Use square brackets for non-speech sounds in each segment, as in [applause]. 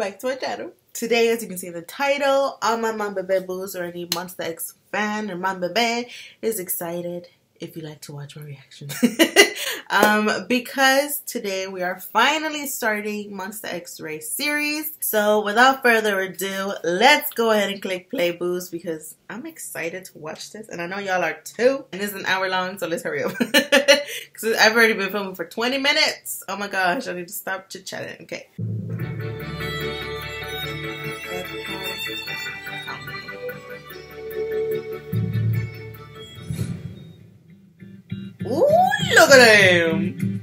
back to my channel. Today, as you can see in the title, all my Mamba Bebos or any Monster X fan or Mamba Be is excited if you like to watch my reaction. [laughs] um, because today we are finally starting Monster X-Ray series. So without further ado, let's go ahead and click play boost because I'm excited to watch this and I know y'all are too. And it's an hour long, so let's hurry up. [laughs] Because I've already been filming for 20 minutes. Oh my gosh, I need to stop chit chatting. Okay. Ooh, uh, look at him.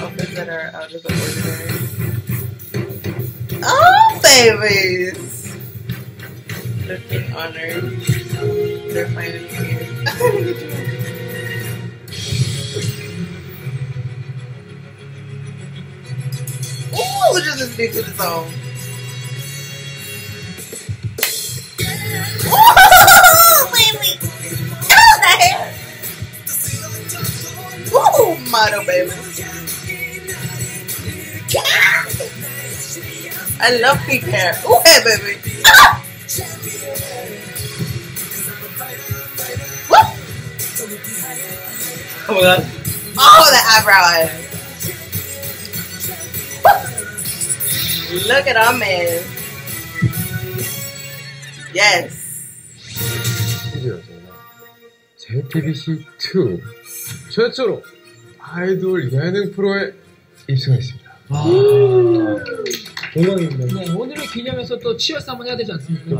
Outfits that are out of the ordinary. Oh, babies. Looking honored. They're finally here. [laughs] Ooh, look at this bitch the [laughs] song. Ooh, model baby. I love pink hair. Ooh, hey baby. Ah! Oh my god. Oh, the eyebrow eye. Look at our man. Yes. JTBC2 최초로 아이돌 예능 프로에 입성했습니다. 영광입니다. 네, 오늘을 기념해서 또 치어스 한번 해야 되지 않습니까?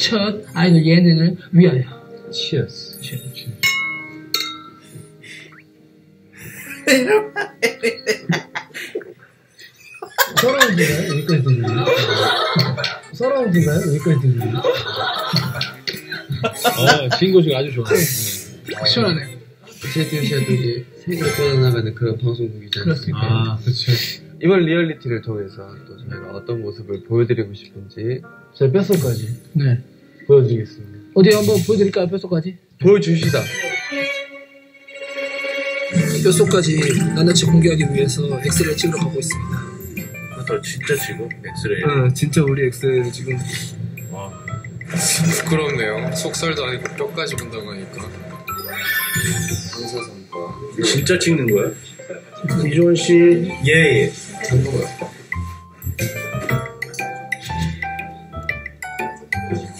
첫 아이돌 예능을 위하여. 치어스. 서라운드가요? 여기까지 들리네. 서라운드가요? 여기까지 들리네. 어, 신고식 아주 좋아. 시원하네. JTBC가 또 이제 세계를 뻗어나가는 그런 방송국이지 않습니까? 아, 그렇죠. 이번 리얼리티를 통해서 또 저희가 어떤 모습을 보여드리고 싶은지 제 뼛속까지 네. 보여드리겠습니다. 어디 한번 보여드릴까요, 뼛속까지? 보여주시다. 뼛속까지 낱낱이 공개하기 위해서 엑스레이 찍으러 가고 있습니다. 저 진짜 지금? 엑스레이? 응, 진짜 우리 엑셀 지금. 부끄럽네요. 속살도 아니고 뼈까지 본다고 하니까. 진짜 찍는 거야? 이조원 씨. 예예.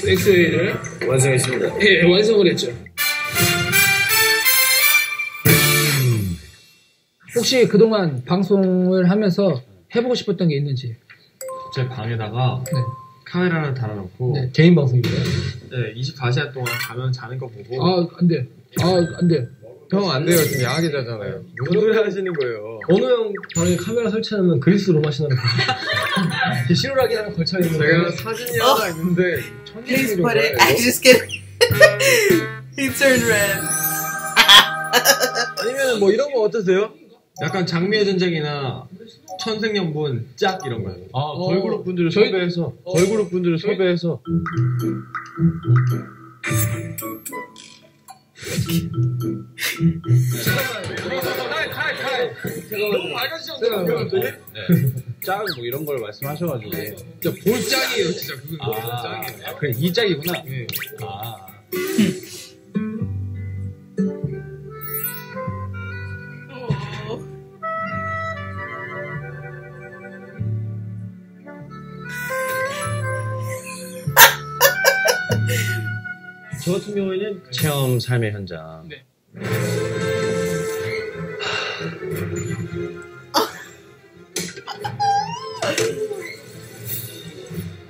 엑스레이를? 완성했습니다. 예, 완성을 했죠. 혹시 그동안 방송을 하면서 해보고 싶었던 게 있는지? 제 방에다가 네. 카메라를 달아놓고 네, 개인 방송입니다. 네, 24시간 동안 가면 자는 거 보고 아, 안 돼. 아, 안 돼. 형 안 돼요. 지금 야하게 자잖아요. 무슨 소리 하시는 거예요? 원호 형 방에 카메라 설치하면 그리스 로마 신화를 봐. [laughs] 시로락이랑 걸쳐 있는 제가 거. 사진이 하나 있는데 Please 천년이로 put it. I just kidding. he turned red. 아니면 뭐 이런 거 어떠세요? 약간 장미의 전쟁이나 천생연분 짝 이런 거요. 아, 걸그룹 분들을 섭외해서 걸그룹 분들을 섭외해서 짝뭐 이런 걸 말씀하셔가지고 진짜 볼짝이에요, 진짜 그거 아, 짝이에요. 아, 그래 이 짝이구나. 네. 아. 같은 경우에는 체험 삶의 현장 네.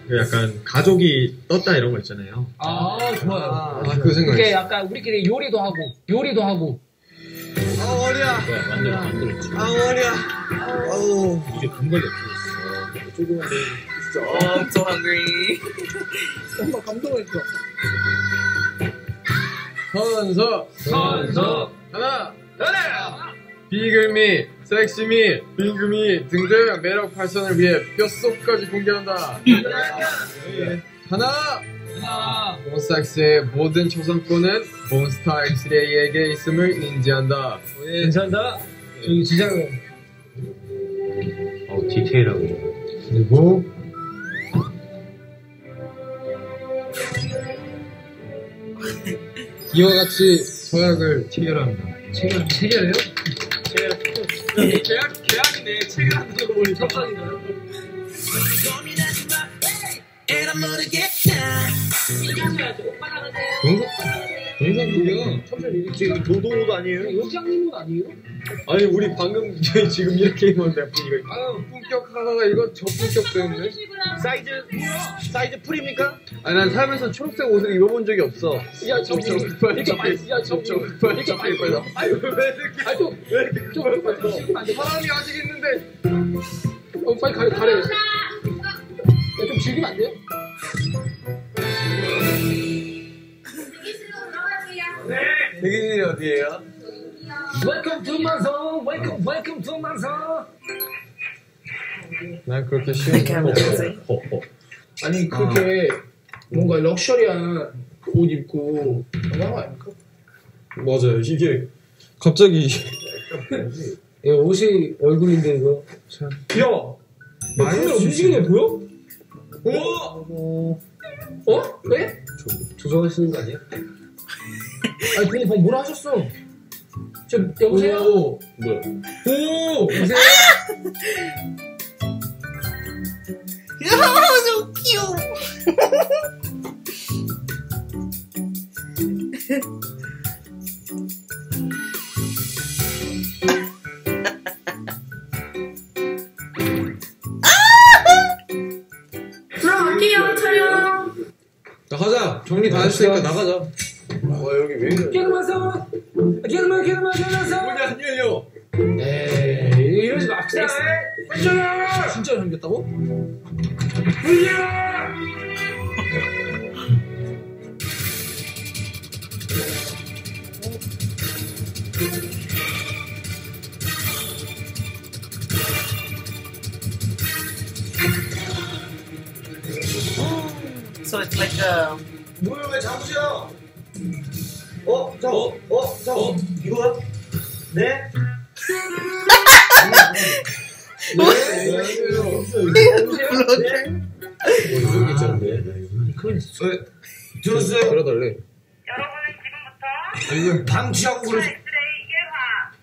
그 약간 가족이 떴다 이런 거 있잖아요. 아, 좋아요. 아, 그 생각. 이게 약간 우리끼리 요리도 하고, 요리도 하고. 아 머리야. 만들어 만들었지 아 머리야. 아우. 이게 금방이 없어졌어 조금만 I'm so hungry. 엄마 감동했어. 선서 선서 하나 하나 비글미 섹시미 빙금이 등등 매력 발산을 위해 뼛속까지 공개한다 네. 하나 하나. 몬스타엑스의 모든 초상권은 몬스타 엑스레이에게 있음을 인지한다 괜찮다. 저기 지장은 어, 디테일하고. 그리고 이와 같이 서약을 체결합니다 체결 체결해요? 계약 계약이네. 체결한다는 거 보니 협상인가요? 동 상국이야 지금 도도도 아니에요? 이거 회장님은 아니에요? 아니 우리 방금 지금 이렇게 입었는데 이거 아 품격 하나가 이거 저품격 때문에 사이즈, 사이즈 풀입니까? 아니 난 살면서 초록색 옷을 입어본 적이 없어 야 저기 빨리 이거 빨리 야 접촉 빨리 접촉 빨리 아유 왜 이렇게 아니 좀왜 이렇게 돼. 사람이 아직 있는데 어 빨리 가래 가래 어디예요? Welcome to my zone Welcome Welcome to my zone 난 그렇게 쉬운 사람 없어 아니 그렇게 뭔가 럭셔리한 그옷 입고 그런 거 아닙니까? 맞아요 이게 갑자기 이 옷이 얼굴인데 이거. 야 카메라 움직이는 거 보여? 오! 어? 왜? 조정하시는 거 아니야? 아니 근데 방금 뭐라 하셨어? 저 여보세요? 오! 뭐야 오! 여보세요? 너무 귀여워. 들어갈게요 촬영 나가자 정리 다 했으니까 나가자 와 여기 왜 이래 깨르면서? 깨르면 깨르면 깨르면서? 문이 안 열려. 에이 이러지 맙시다. 진짜 진짜 잠겼다고? So it's like a 뭐왜 잡으셔? 어? 저, 어? 어? 저, 어? 이거야? 네? 여기 있잖아요 들었어요? 그러달래 여러분은 지금부터 방치하고 그러 엑스레이 1화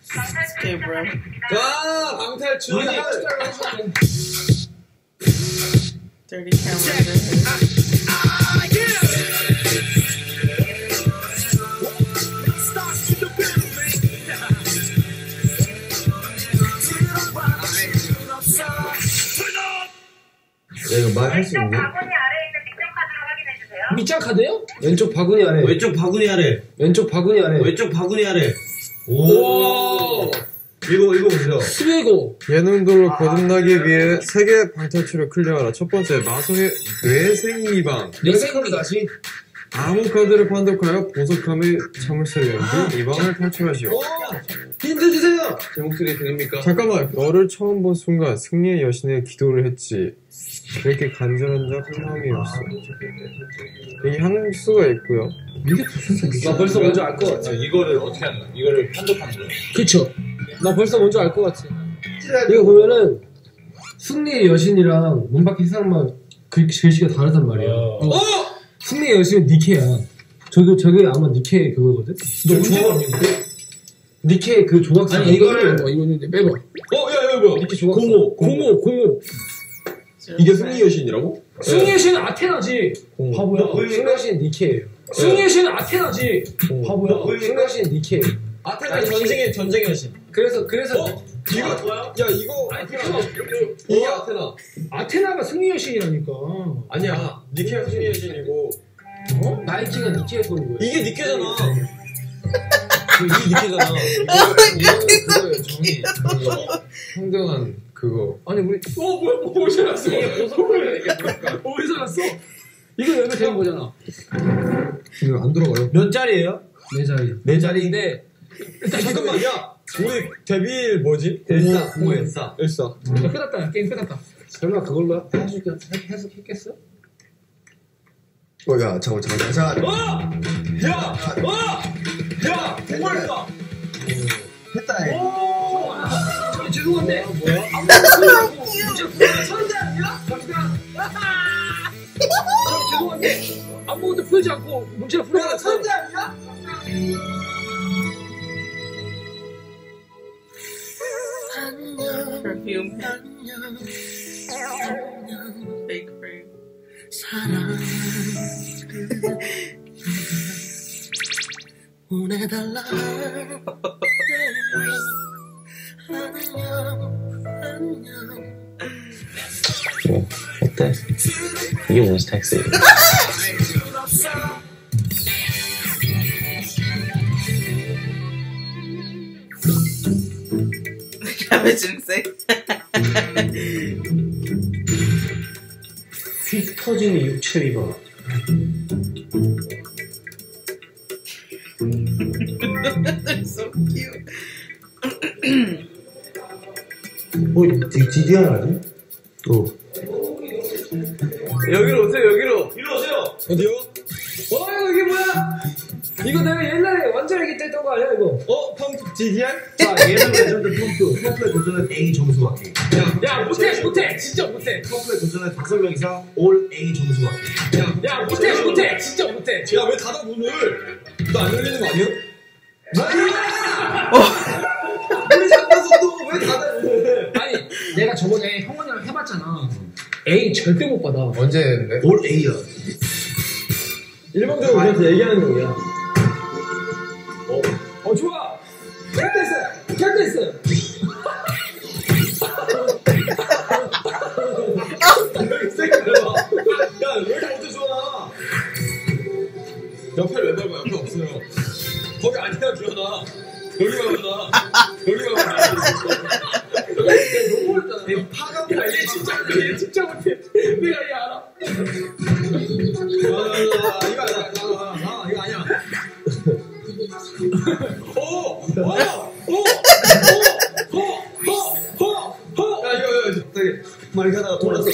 Okay, bro. 아 방탈출 dirty camera. 야 이거 말할 수 왼쪽 있니? 바구니 아래에 있는 밑장 카드로 확인해 주세요 밑장 카드요? 왼쪽 바구니 아래. 왼쪽 바구니 아래. 왼쪽 바구니 아래. 왼쪽 바구니 아래. 오! 이거, 이거 보세요. 스웨고 예능돌로 거듭나기 위해 세 개 방탈출을 클리어하라 첫 번째 마성의 뇌생이방 넥센으로 다시 아무 카드를 판독하여 보석함의 자물쇠를 연기 이 방을 탈출하시오 힌트 주세요! 제 목소리 들립니까? 잠깐만 너를 처음 본 순간 승리의 여신에 기도를 했지 그렇게 간절한 적 처음이었어 여기 향수가 있고요 나 벌써 먼저 알것 같아. 이거를 어떻게 한다? 이거를 판독하는 거야. 그쵸 나 벌써 먼저 알것 같아. 이거 보면은 승리의 여신이랑 문 밖에 세상만 글, 글씨가 다르단 말이야. 어? 승리의 여신은 니케야. 저기 저기 아마 니케 그거거든. 너 언제 봤는데? 니케 그 조각상. 아니 이거를 뭐 이거는 빼봐 어, 야, 야, 뭐야? 니케 조각상. 공모, 공모 공모. 이게 승리 여신이라고? 승리의 신은 아테나지 바보야 승리의 여신 니케예요. 승리의 신은 아테나지 바보야. 승리의 여신 니케. 아테나 전쟁의, 전쟁의 여신. 그래서 그래서 이거 뭐야? 야, 이거. 그래서 이게 아테나. 아테나가 승리의 신이라니까 아니야. 니케가 승리 여신이고. 어? 나이키가 니케의 거인 거예요. 이게 니케잖아. [laughs] 이게 그거예요 정의 그거. [laughs] 평등한 그거 아니 우리 어 뭐야 뭐 어디서 났어 어디서 났어 이거 열면 되는 거잖아 이거 안 들어가요 몇 자리예요? 네 자리. 네 자리인데. 잠깐만, 야! 우리 데빌 뭐지? 엘사. 오, 엘사. 일사 야 끝났다 게임 끝났다 설마 그걸로 해석 해석했겠어? 어, 야, 잠깐, 잠깐, 잠깐. 어! 야! 어! 했다, 해. 오! 아, 죄송한데. 뭐야? 천재 아니야? 저 죄송한데. 아무것도 풀지 않고 문제를 풀어야 천재 아니야? Perfume. Fake fruit. 어때? 이게 무슨 텍스예요? Cabbage and say. 휙 터지는 육체 리버. They're so cute. 뭐, 되게 디디하지? 어. 여기로 오세요, 여기로. 일로 오세요! 어디요? 어, 이게 뭐야? 이거 내가 옛날에 완전하게 뗐던 거 아니야, 이거? 어, 펌프 DDR? 자, 예능 레전드 펌프. 펌프에 도전한 A 점수 받기. 야, 못해, 못해. 진짜 못해. 펌프에 도전한 다섯 명 이상 all A 점수 받기. 야, 못해, 못해. 진짜 못해. 야, 왜 닫아, 문을? 너안 열리는 거 아니야? 우리 잡아서 또왜 닫아, 문을? 아니, 내가 저번에 형원이랑 해봤잖아. A 절대 못 받아. 언제 했는데? 올 A야. 일방적으로 우리한테 얘기하는 거야. 어, 좋아. 캔데스, 캔데스. 야, 왜 이렇게 어디 좋아? 옆에 왜 밟아? 옆에 없어요. 거기 아니야, 기현아. 여기만 보자. 여기만 보자. 너무 어렵잖아. 파가 야, 얘 진짜, 얘 진짜 못해. 내가 얘 알아. 이거 아니야, 나와, 이거 아니야. 오! 오! 오! 오! 오! 오! 오! 야, 이거, 이거, 되게, 많이 가다가 돌았어.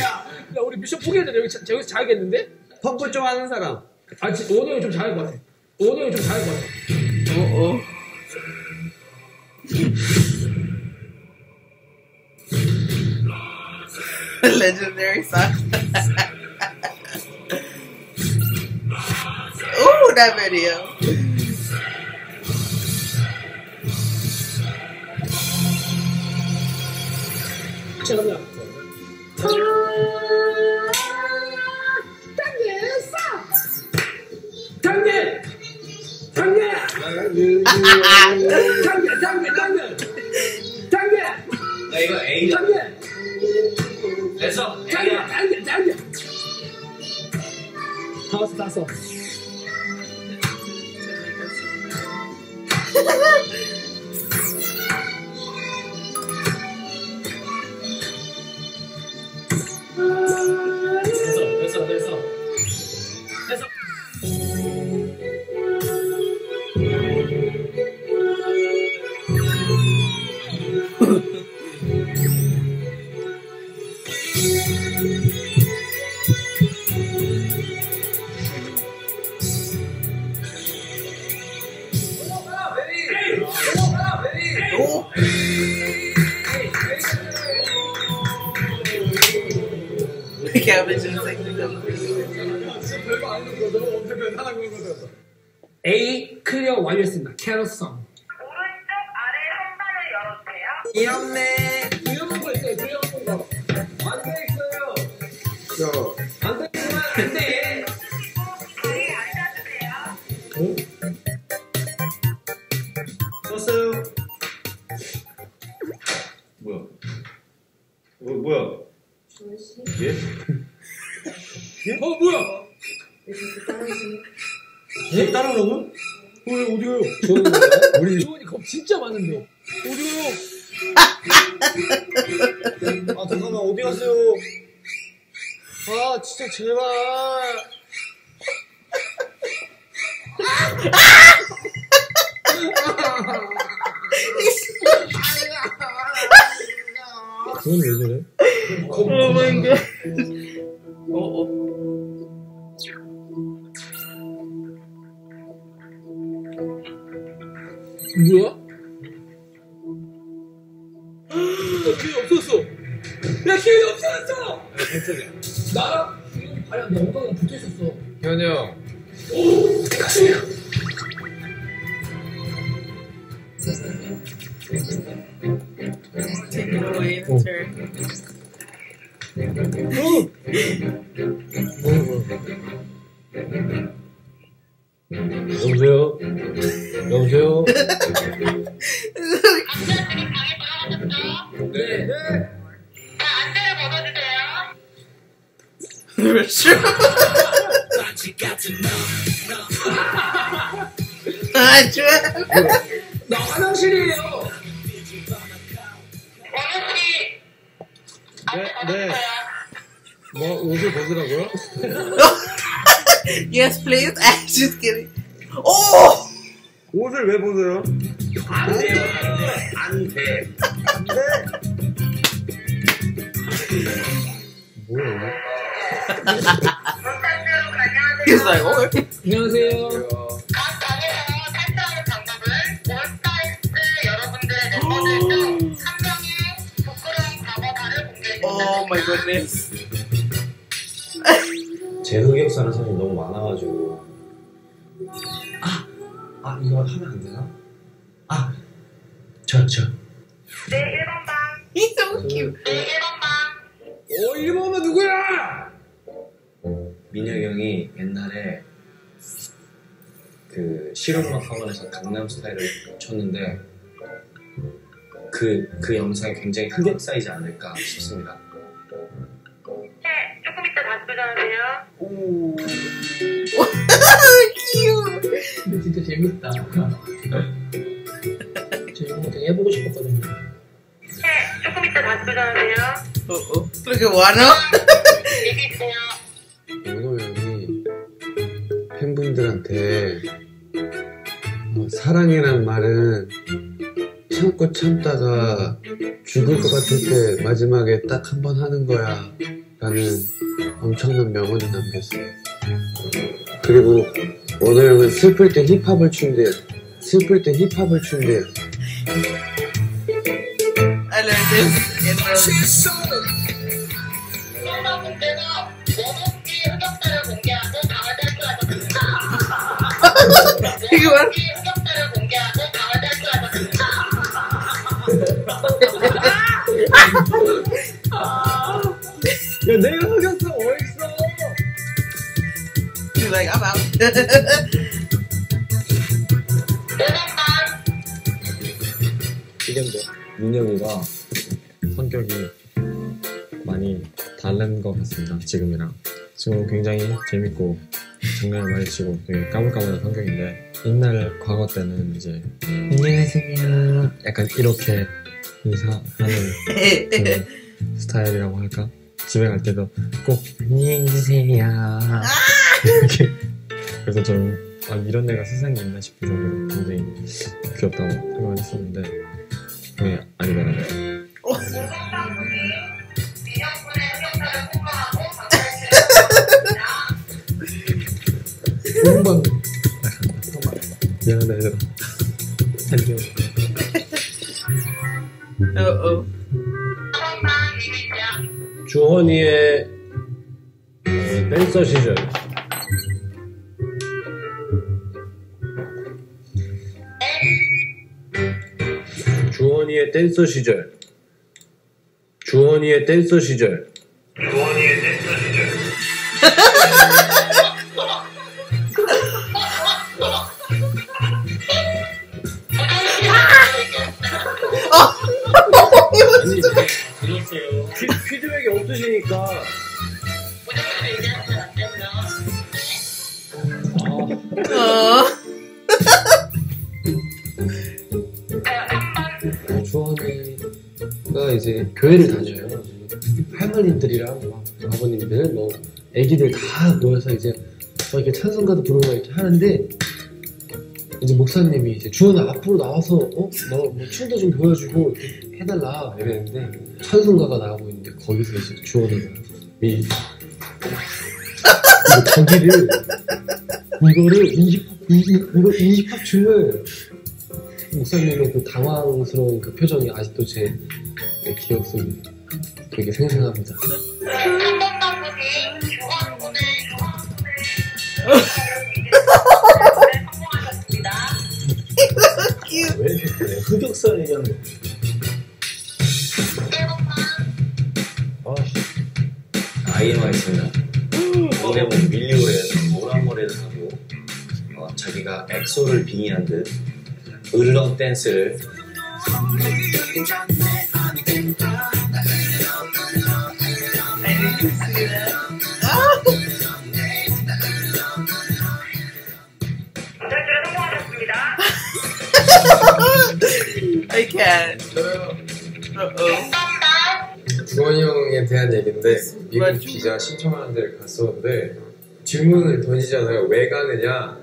야, 우리 미션 포기했는데 여기 자, 여기서 자야겠는데? 펌프 좀 하는 사람. 아, 지, 오늘 형좀 잘할 것 같아. 오늘 형좀 잘할 것 같아. Uh [laughs] oh. Legendary song. [laughs] Ooh, that video. 잠깐만. 당근! 당근! 당근! 당근! 당근! 당근! 당근! 야, 이거 A야. 당근! 됐어. 당근! 당근! 당근! 다 왔어, 다 왔어. 됐어, 됐어, 됐어. 됐어. A 클리어 완료했습니다. 캐럿성. 오른쪽 아래 한 방을 열어주세요. 귀엽네. 두려운 거 있어요, 두려운 거. 안 돼 있어요. 야, 안 되지만 안 돼. 어디가요? Kidding. Oh! 옷을 왜 벗어요? 안 돼요, 안 돼. 안 돼. 뭐야, okay. 안녕하세요. Oh my goodness. 제 흑역사는 사실 너무 많아가지고 아! 아 이거 하면 안 되나? 아! 저 저. 네, 1번 방. He's so cute. 네, 1번 방. 어, 1번은 누구야? 민혁이 형이 옛날에 그 실용음악 학원에서 강남 스타일을 췄는데 그, 그 영상이 굉장히 흑역사이지 않을까 싶습니다. 네, 조금 이따 다시 도전하세요. cute. 근데 진짜 재밌다. 저 이런 거 되게 해보고 싶었거든요. 네, 조금 이따 다시 도전하세요. Oh. Look at Wano. 얘기해주세요. 형이 팬분들한테 어, 사랑이란 말은 참고 참다가 죽을 것 같을 때 마지막에 딱 한 번 하는 거야 라는 엄청난 명언을 남겼어요. 그리고 원호 형은 슬플 때 힙합을 춘대요. 슬플 때 힙합을 춘대요. I learned this in the. [laughs] 그러다 야 내가 흑역사 어딨어? He's like, I'm out. 1번 방. 이건데 민혁이가 성격이 많이 다른 것 같습니다. 지금이랑 지금 굉장히 재밌고 장난을 많이 치고 되게 까불까불한 성격인데 옛날 과거 때는 이제 안녕하세요 약간 이렇게 하는 그 스타일이라고 할까? 집에 갈 때도 꼭 안녕히 계세요 이렇게 그래서 좀 아, 이런 애가 세상에 있나 싶을 정도로 굉장히 귀엽다고 생각을 했었는데 그게 아니더라고요. 5번. 미안하다 얘들아. 살려. oh, 1번 방 이미지야. 주헌이의 어, 댄서 시절. 주헌이의 댄서 시절. 주헌이의 댄서 시절. [laughs] 피, 피드백이 없으시니까. Oh. 주헌이가 이제 교회를 다녀요. 할머님들이랑 막 아버님들, 뭐 애기들 다 모여서 이제 막 이렇게 찬송가도 부르고 이렇게 하는데 이제 목사님이 이제 주원아 앞으로 나와서 어? 너뭐 춤도 좀 보여주고 이렇게 해달라 이랬는데 찬송가가 나가고 있는데 거기서 이제 주원이가 이 거기를 이거를 20, 20, 이거 20합 춤을 목사님의 그 당황스러운 그 표정이 아직도 제 기억 속에 되게 생생합니다. [laughs] 왜 이렇게 그래? 흑역사 얘기하는 거. 아이엠아 있습니다. 이름은 밀리오레에서 노란 머리를 하고 어, 자기가 엑소를 빙의한 듯 을렁 댄스를 I can't. Uh-oh. 주원이 형에 대한 얘기인데 미국 비자 신청하는 데를 갔었는데 질문을 던지잖아요. 왜 가느냐?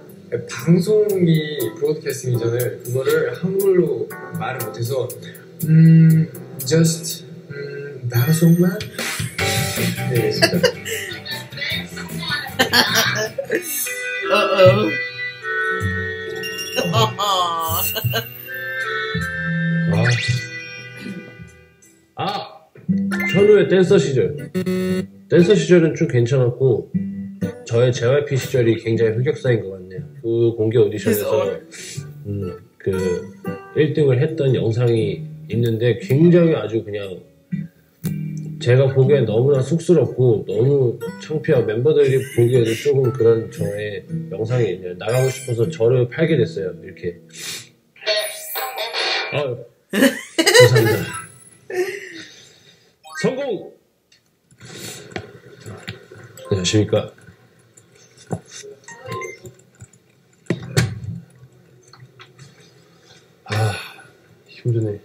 방송이 브로드캐스팅이잖아요. 그거를 한글로 말을 못해서 음 just 음 방송만 네. [laughs] Uh-oh. [laughs] 아! 현우의 댄서 시절. 댄서 시절은 좀 괜찮았고, 저의 JYP 시절이 굉장히 흑역사인 것 같네요. 그 공개 오디션에서, 음, 그, 1등을 했던 영상이 있는데, 굉장히 아주 그냥, 제가 보기엔 너무나 쑥스럽고, 너무 창피하고, 멤버들이 보기에도 조금 그런 저의 영상이 있네요. 나가고 싶어서 저를 팔게 됐어요. 이렇게. 아유, 감사합니다. 성공! 안녕하십니까. 아, 힘드네.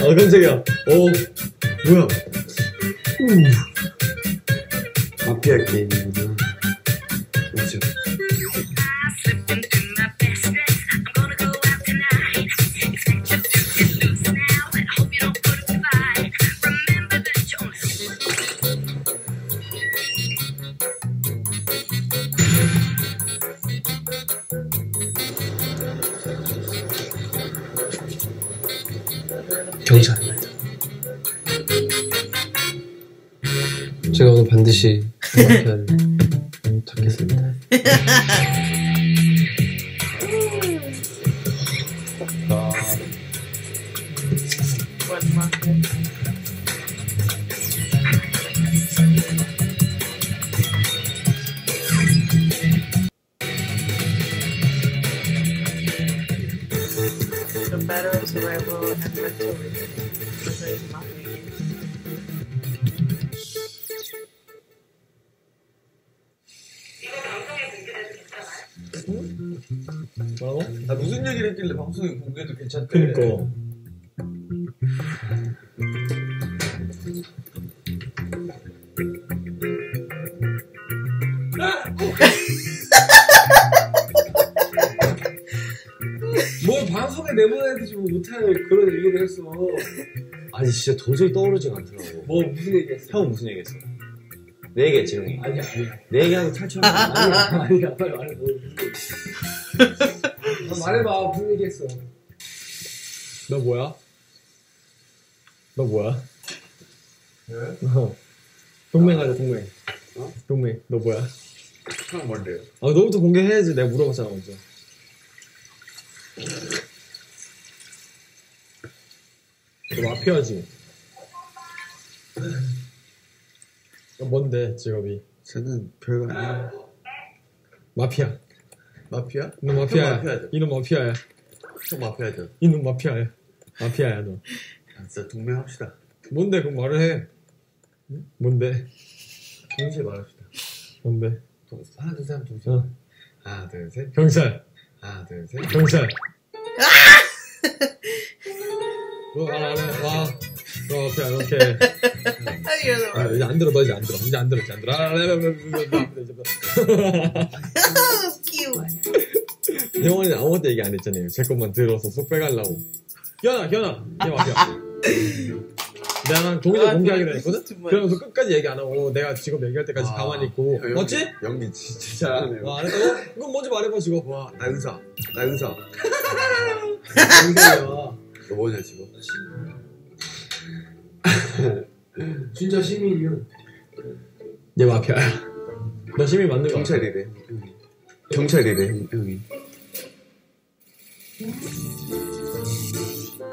아 깜짝이야. 오 뭐야? 마피아 게임 [laughs] Exactly. 진짜 도저히 떠오르지가 않더라고. 뭐 무슨 얘기했어? 형 무슨 얘기했어? 내 얘기했지 형이. 아니야 아니야. 내 얘기하고 탈출. 아니야 아니야 빨리 말해. 뭐 말해봐 무슨 얘기했어? 너 뭐야? 너 뭐야? 네? 너 동맹 하자 동맹. 어? 동맹. 너 뭐야? 형 뭔데요? 아 너부터 공개해야지. 내가 물어봤잖아 먼저. 너 마피아지? 너 뭔데 직업이? 저는 별거 아니에요. 마피아. 마피아? 너 마피아야. 마피아죠. 이놈 마피아야. 형 마피아죠. 이놈 마피아야. 마피아야 너. 아, 진짜 동맹합시다. 뭔데 그럼 말을 해. 응? 뭔데? 동시에 말합시다. 뭔데? 동- 하나, 둘, 셋, 하면 동시에. 어. 하나, 둘, 셋. 경찰. 하나, 둘, 셋. 경찰. 너 아, 아, 아. 이제 안 들어, 너 이제 안 들어. 이제 안 들어, 이제 안 들어. 아, 네, 네, 네, 네, 네, 네. Cute. 형원이는 아무것도 얘기 안 했잖아요. 제 것만 들어서 쏙 빼가려고. 기현아, 얘 와봐. 내가 종이를 아, 공개하기로 했거든? 그러면서 끝까지 얘기 안 하고 내가 직업 얘기할 때까지 아, 가만히 있고. 연기- 맞지? 연기 진짜 잘하네요. 아, 안 했다고? 그럼 뭔지 말해봐, 직업. 와, 나 의사. 나 의사. 정답이야. 너 뭐냐, 지금? [laughs] 진짜 시민이요. 얘 마피아야. 너 시민 맞는 거. 경찰이래. 경찰이래, 형- 형이.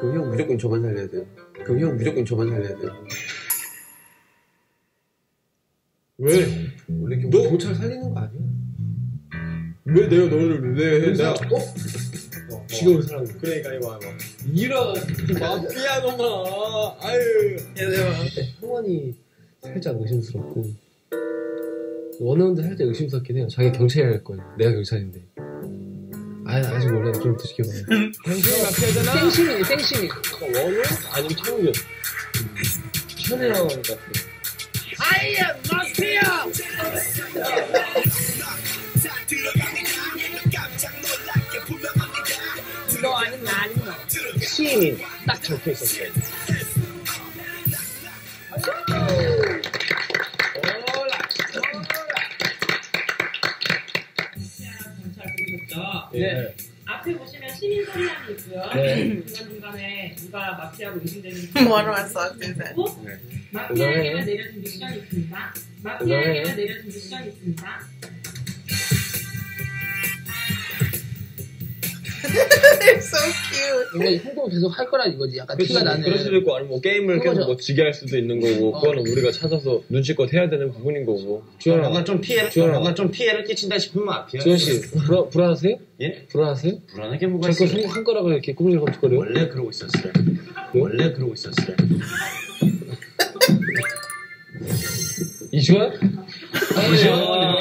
그럼 형 무조건 저만 살려야 돼요. 그럼 형 무조건 저만 살려야 돼요. 왜? 원래 경 너- 경찰 살리는 거 아니야? 왜 내가 너를 왜 내가 어? 지금 사람. 그러니까 이거 봐봐. 이라. 마피아 놈아. 아유. 형원이 살짝 의심스럽고 원어원도 살짝 의심스럽긴 해요. 자기 경찰이랄 거예요. 내가 경찰인데. 아 아직 몰라요. 좀 지켜봐요. [laughs] 당신이 마피아잖아. 생신이 생신이. 원우 아니면 창균. 천혜랑 같아. 시인이 딱 적혀 있었어요. 경찰 부르셨죠? 네. 앞에 보시면 시민 선량이 있고요. 네. 중간중간에 누가 마피아로 의심되는 [laughs] is that? 있고 마피아에게만 내려진 미션이 있습니다. 마피아에게만 내려진 미션이 있습니다. [laughs] They're so cute. 근데 행동 계속 할 거라 이거지. 약간 티가 나네. 그럴 수도 있고 아니면 뭐 게임을 계속 그거죠. 뭐 지게 할 수도 있는 거고 어. 그거는 우리가 찾아서 눈치껏 해야 되는 부분인 거고. 주현아, 뭔가 좀 피해를 주현아. 뭔가 좀 피해를 끼친다 싶으면 마피아. 주현 씨 불안 불안하세요? 예? 불안하세요? 불안하게 뭐가 자꾸 있어요? 손 손가락을 이렇게 꾸물꾸물거려요? 원래 그러고 있었어요. 원래 그러고 있었어요. 이주환? 어머니 어머니.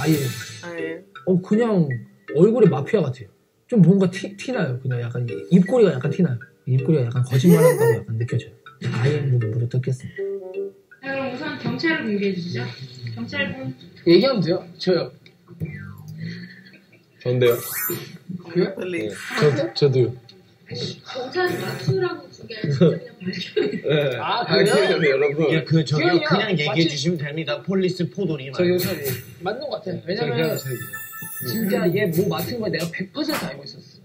아예. I 어 그냥 얼굴에 마피아 같아요. 좀 뭔가 티, 티나요. 그냥 약간 입꼬리가 약간 티나요. 입꼬리가 약간 거짓말한다고 약간 느껴져요. 아예 눈으로 뜯겠습니다. 자, 그럼 우선 경찰을 공개해 주시죠. 경찰분 얘기하면 돼요. 저요. 전데요. 그래? believe. 저 저도 경찰 맞추라고 두개 진짜 그냥 밝혀요. 네. 아 알겠습니다, 여러분. 예, 그 저기요 기현이야. 그냥 얘기해 마치- 주시면 됩니다. police 포도리 저 경찰이 맞는 것 같아. 그냥 왜냐면 저기 진짜 얘 뭐 맡은 거 내가 100% 알고 있었어.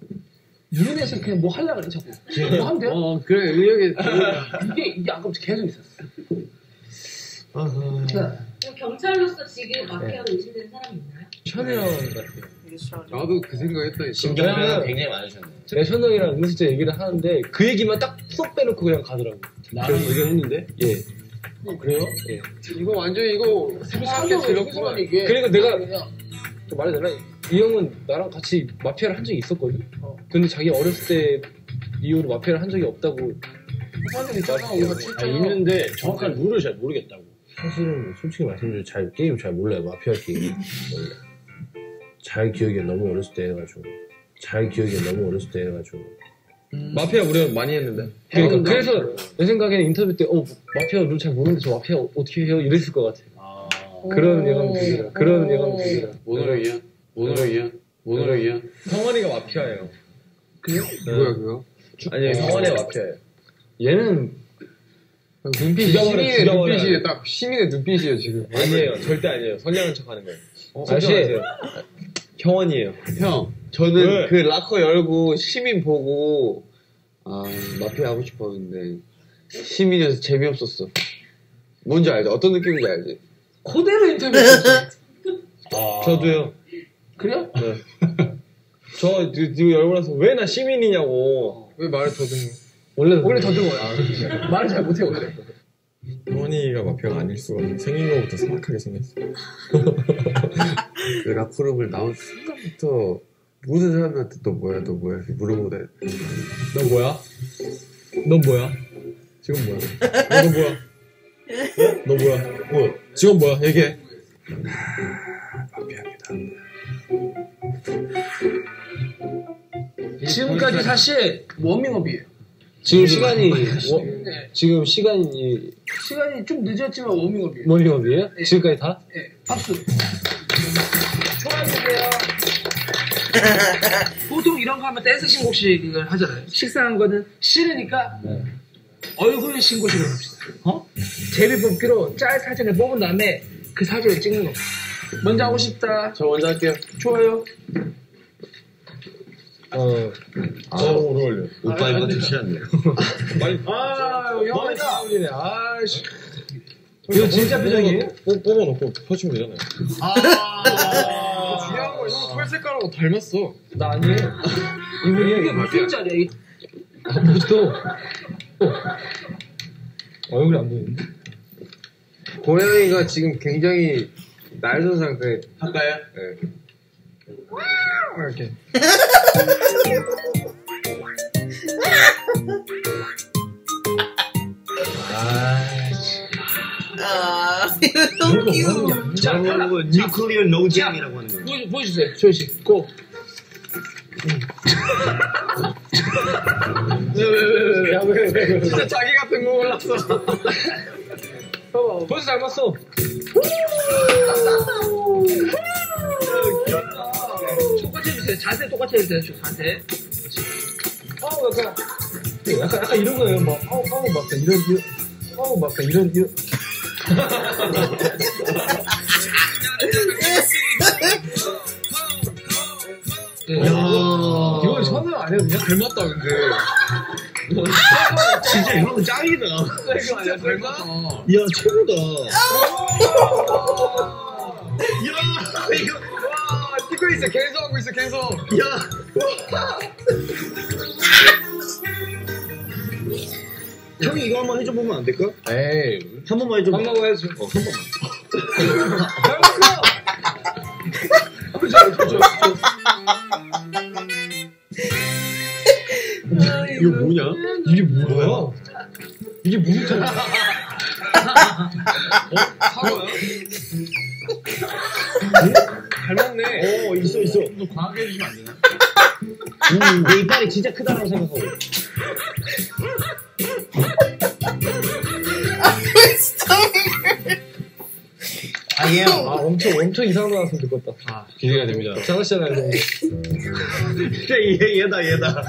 눈에서 그냥 뭐 하려고 그래 자꾸. 뭐 하면 돼요? 어 그래 의욕이 [laughs] 이게 이게 아까부터 계속 있었어. 그럼 경찰로서 지금 마피아로 의심되는 사람이 있나요? 천혜랑 같아요. You showed it. 나도 그 생각했다니까. 신경을 굉장히 많으셨네. 제가 천혜랑 은근슬쩍 얘기를 하는데 그 얘기만 딱 쏙 빼놓고 그냥 가더라고. 나랑 얘기했는데. 예. 그래요? 예. 이거 완전 이거 사겨 여기서만 얘기해. 그러니까 내가- 그냥 좀 말해도 되나? 이 형은 나랑 같이 마피아를 한 적이 있었거든. 근데 자기 어렸을 때 이후로 마피아를 한 적이 없다고. 사람들 있잖아. 우리가 아, 진짜 있는데 정확한 룰을 잘 모르겠다고. 사실은 솔직히 말씀드리면 잘 게임 잘 몰라요. 마피아 게임 몰라. [laughs] 잘 기억이 너무 어렸을 때 해가지고. 잘 기억이 너무 어렸을 때 해가지고. 마피아 우리가 많이 했는데. 그러니까 그래서 내 생각에는 인터뷰 때 어 마피아 룰 잘 모르는데 저 마피아 어떻게 해요? 이랬을 것 같아. 아, 그런 예감이 듭니다. 그런 예감이 위한? 오늘을 위한? 오늘을 위한? 성원이가 마피아예요. 뭐야, 그거? 아니 성원의 마피아예요. 얘는 눈빛이 시민의. 눈빛이 딱 시민의 눈빛이에요 지금. 아니에요, 절대 아니에요. 선량한 척하는 거예요. 다시 형원이에요. 형, 저는 왜? 그 락커 열고 시민 보고, 아, 마피아 하고 싶었는데, 시민이어서 재미없었어. 뭔지 알지? 어떤 느낌인지 알지? 그대로 인터뷰 했어. 저도요. 그래요? 저 이거 열고 나서 왜 나 시민이냐고. 왜 말을 더듬어? 원래 원래 더듬어요. [laughs] 말을 잘 못해 원래. 형원이가 마피아가 아닐 수가. 생긴 것부터 사악하게 생겼어. [laughs] 그 락커룸을 나온 순간부터 모든 사람한테 너 뭐야, 너 뭐야, 이렇게 물어보다. 너 뭐야? 너 뭐야? 지금 뭐야? 너 뭐야? 어? 너 뭐야? 뭐? 지금 뭐야? 얘기해. 마피아입니다. 지금까지 사실 워밍업이에요. 지금 시간이 워- 네. 지금 시간이 시간이 좀 늦었지만 워밍업이에요. 머리업이에요? 네. 지금까지 다? 네, 박수. 보통 이런 거 하면 댄스 신고식을 하잖아요. 식사한 거는 싫으니까 얼굴 신고식을 합시다. 어? 제비 뽑기로 짤 사진을 뽑은 다음에 그 사진을 찍는 겁니다. 먼저 하고 싶다. 저 먼저 할게요. 좋아요. 어, 아, 오래 걸려. 오빠 이거 좀 취한데. 빨리. [laughs] 아, 형이 싸우네. 아씨. 이거 진짜 표정이에요? 뽑- 뽑아놓고 펴주면 되잖아요. 중요한 거형털 색깔하고 닮았어. 나 아니에요. [laughs] 이게 무슨 짤이야? 이게 아무도 얼굴이 안 보이는데? 고양이가 지금 굉장히 날선 상태. 할까요? 네. 이렇게. [laughs] 아, 너무 귀여워. 자, 뭐 뉴클리어 노잼이라고 하는 거예요. 보여, 보여주세요. 조이 씨. 고. 야, 왜, 왜, 왜. 진짜 자기 같은 거 골랐어. 봐봐, 벌써 닮았어. 똑같이 해주세요. 자세 똑같이 해주세요. 자세. 아우, 약간, 약간, 약간 이런 거예요. 막, 아우, 아우, 막, 이런, 이런, 아우, 막, 이런, 이런. 네. 이거 선을 안 해도 그냥 닮았다, 근데. 진짜 형 짱이다. 이거 아니야, 닮았다. 야 최고다. 야 이거 와, 찍고 있어. 계속 하고 있어. 계속. 야. 형이 이거 한번 해줘 보면 안 될까? 에이. 한 번만 해줘. 한번 해야지. 어, 한 번만. 이거 뭐냐? 이게 뭐야? 이게 무슨 짤이야? 사과야? 닮았네. 어 있어 있어. 너 과하게 해주시면 안 되나? 음, 내 이빨이 진짜 크다고 생각하고. 아니에요. 아, 엄청, 엄청 이상한 거 나왔으면 좋겠다. 아, 기대가 됩니다. 장난치잖아요. 이거. 얘 얘다 얘다.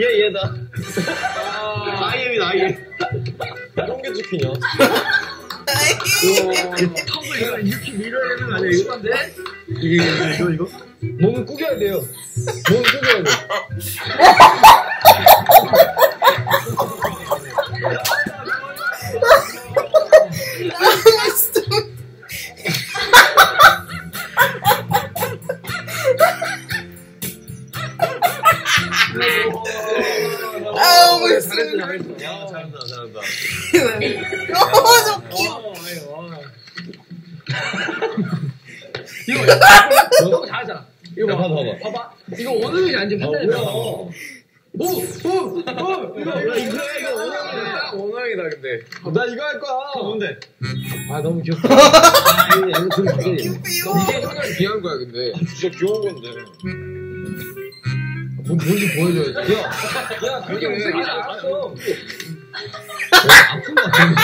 얘 얘다. 아이엠이다 아이엠. 이런 게 찍히냐? 턱을 이거 이렇게 밀어야 되는 거 아니야 이거? 이게 이거 이거? 몸을 구겨야 돼요. 몸을 구겨야 돼. [laughs] 너무 귀엽다. [laughs] 아. 이게 형이 귀한 거야, 근데. 진짜 귀여운 건데. 뭐, 뭔지 보여줘야지. 야, 야, 그렇게 못생기지 않았어. 아픈 거 같아. 야,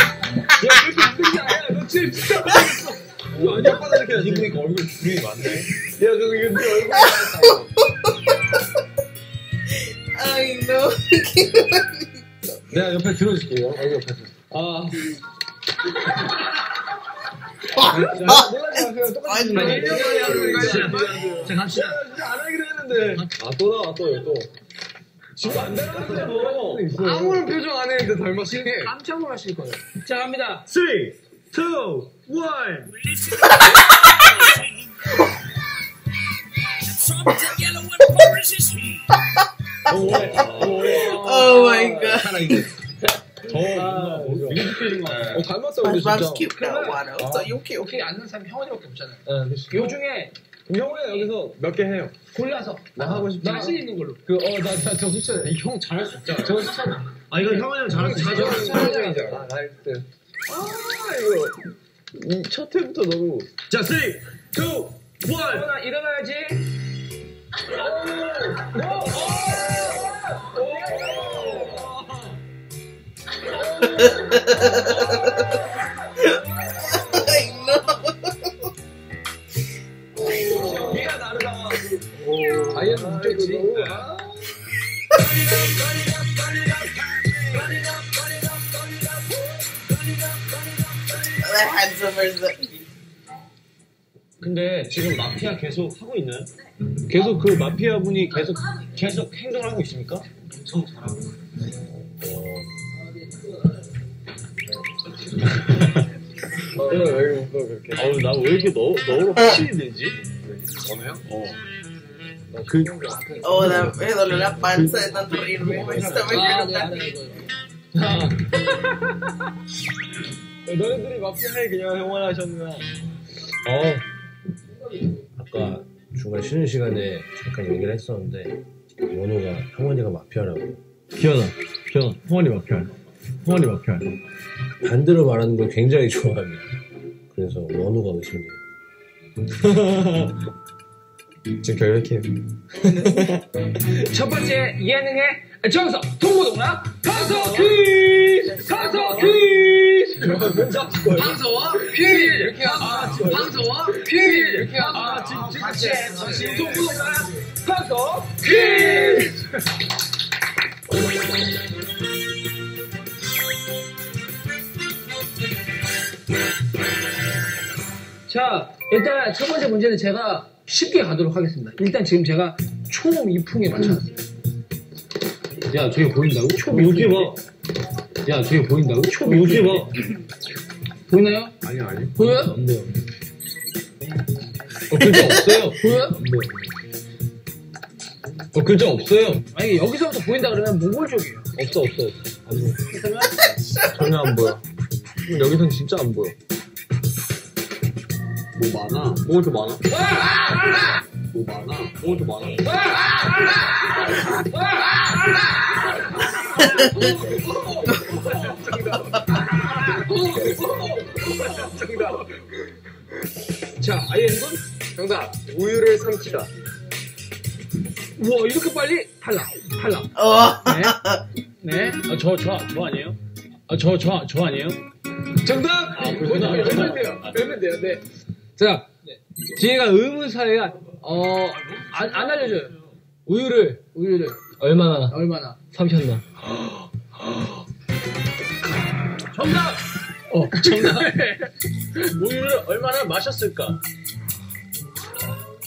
그렇게 못생기지 않아. 너 지금 진짜 못생겼어. 완전 빠다 이렇게 하지. 보니까 얼굴 주름이 많네. 야, 그거 이거 네 얼굴. [laughs] 아이, 너무 귀여워. 내가 옆에 들어줄게요. 얼굴 옆에서. 아. 아, 아니. 아니, 자, 갑시다. 안 하기로 했는데. 아, 또 나와, 또, 또. 지금 안 닮았는데, 뭐. 아무런 표정 안 했는데 닮았어. 깜짝 놀라실 거예요. 자, 갑니다. 3, 2, 1. Oh my god. 어, 같아. 어, 닮았어, 근데 My 진짜. Wano. So you cute. 여기 앉는 사람이 형원이밖에 없잖아요. 네. 요 중에 형은 여기서 몇 개 해요. 골라서 나 하고 싶지. 자신 있는 걸로. 그, 어, 나, 나, 저 추천. 형 잘할 수 있잖아. 저 추천. 아 이거 형원이 형 잘할 수 있어. 저 추천이잖아. 아, 때. 아, 이거. 이첫 회부터 너무. 자, 3, 2, 1. 형원아, 일어나야지. Ay, no. 아이언. 근데 지금 마피아 계속 하고 있나요? 계속 그 마피아 분이 계속 계속 행동을 하고 있습니까? 엄청 잘하고. 어 우 나왜 이렇게 너 너로 확실히 되지? 저네요? 어. 그 Oh, la- me dolió la panza de tanto reírme. 너희들이 마피아에 그냥 응원하셨나? 어. 아까 중간 쉬는 시간에 잠깐 얘기를 했었는데 원호가 형원이가 마피아라고. 기현아, 기현아, 홍원이 마피아. 홍원이 마피아. 반대로 말하는 걸 굉장히 좋아합니다. 그래서 원호가 의심돼요. [laughs] 지금 결백해요. [laughs] 첫 번째 예능의 정석 동고동락 방송 퀴즈 방송 퀴즈 방송어 퀴즈 이렇게 방송어 퀴즈 이렇게 같이 같이 동고동락 방송 퀴즈 자, 일단 첫 번째 문제는 제가 쉽게 가도록 하겠습니다. 일단 지금 제가 초미풍에 맞춰놨어요. 야, 저게 보인다고? 봐. 야, 저게 보인다고? 봐. 보이나요? 아니요, 아니요. 보여요? 안 돼요. 어, 글자 없어요. 보여요? 어, 글자 없어요. 아니, 여기서부터 보인다 그러면 몽골 쪽이에요. 없어 없어. 안 보여. 그러면 전혀 안 보여. 여기선 진짜 안 보여. 뭐 많아? 뭐가 이렇게 많아? 뭐 많아? 뭐가 이렇게 많아? 자, 아이엔군 정답. 우유를 삼키다. 우와, 이렇게 빨리? 탈락. 탈락. Oh. 네. 네. 아, 저, 저, 저 아니에요? 아, 저, 저, 저 아니에요? 정답! 아, 그렇구나. 열면 돼요. 열면 돼요. 네. 자, 뒤에가 의문사회가, 어, 안, 안 알려줘요. 우유를, 우유를. 얼마나 얼마나? 삼켰나? 정답! 어, 정답. [laughs] 우유를 얼마나 마셨을까?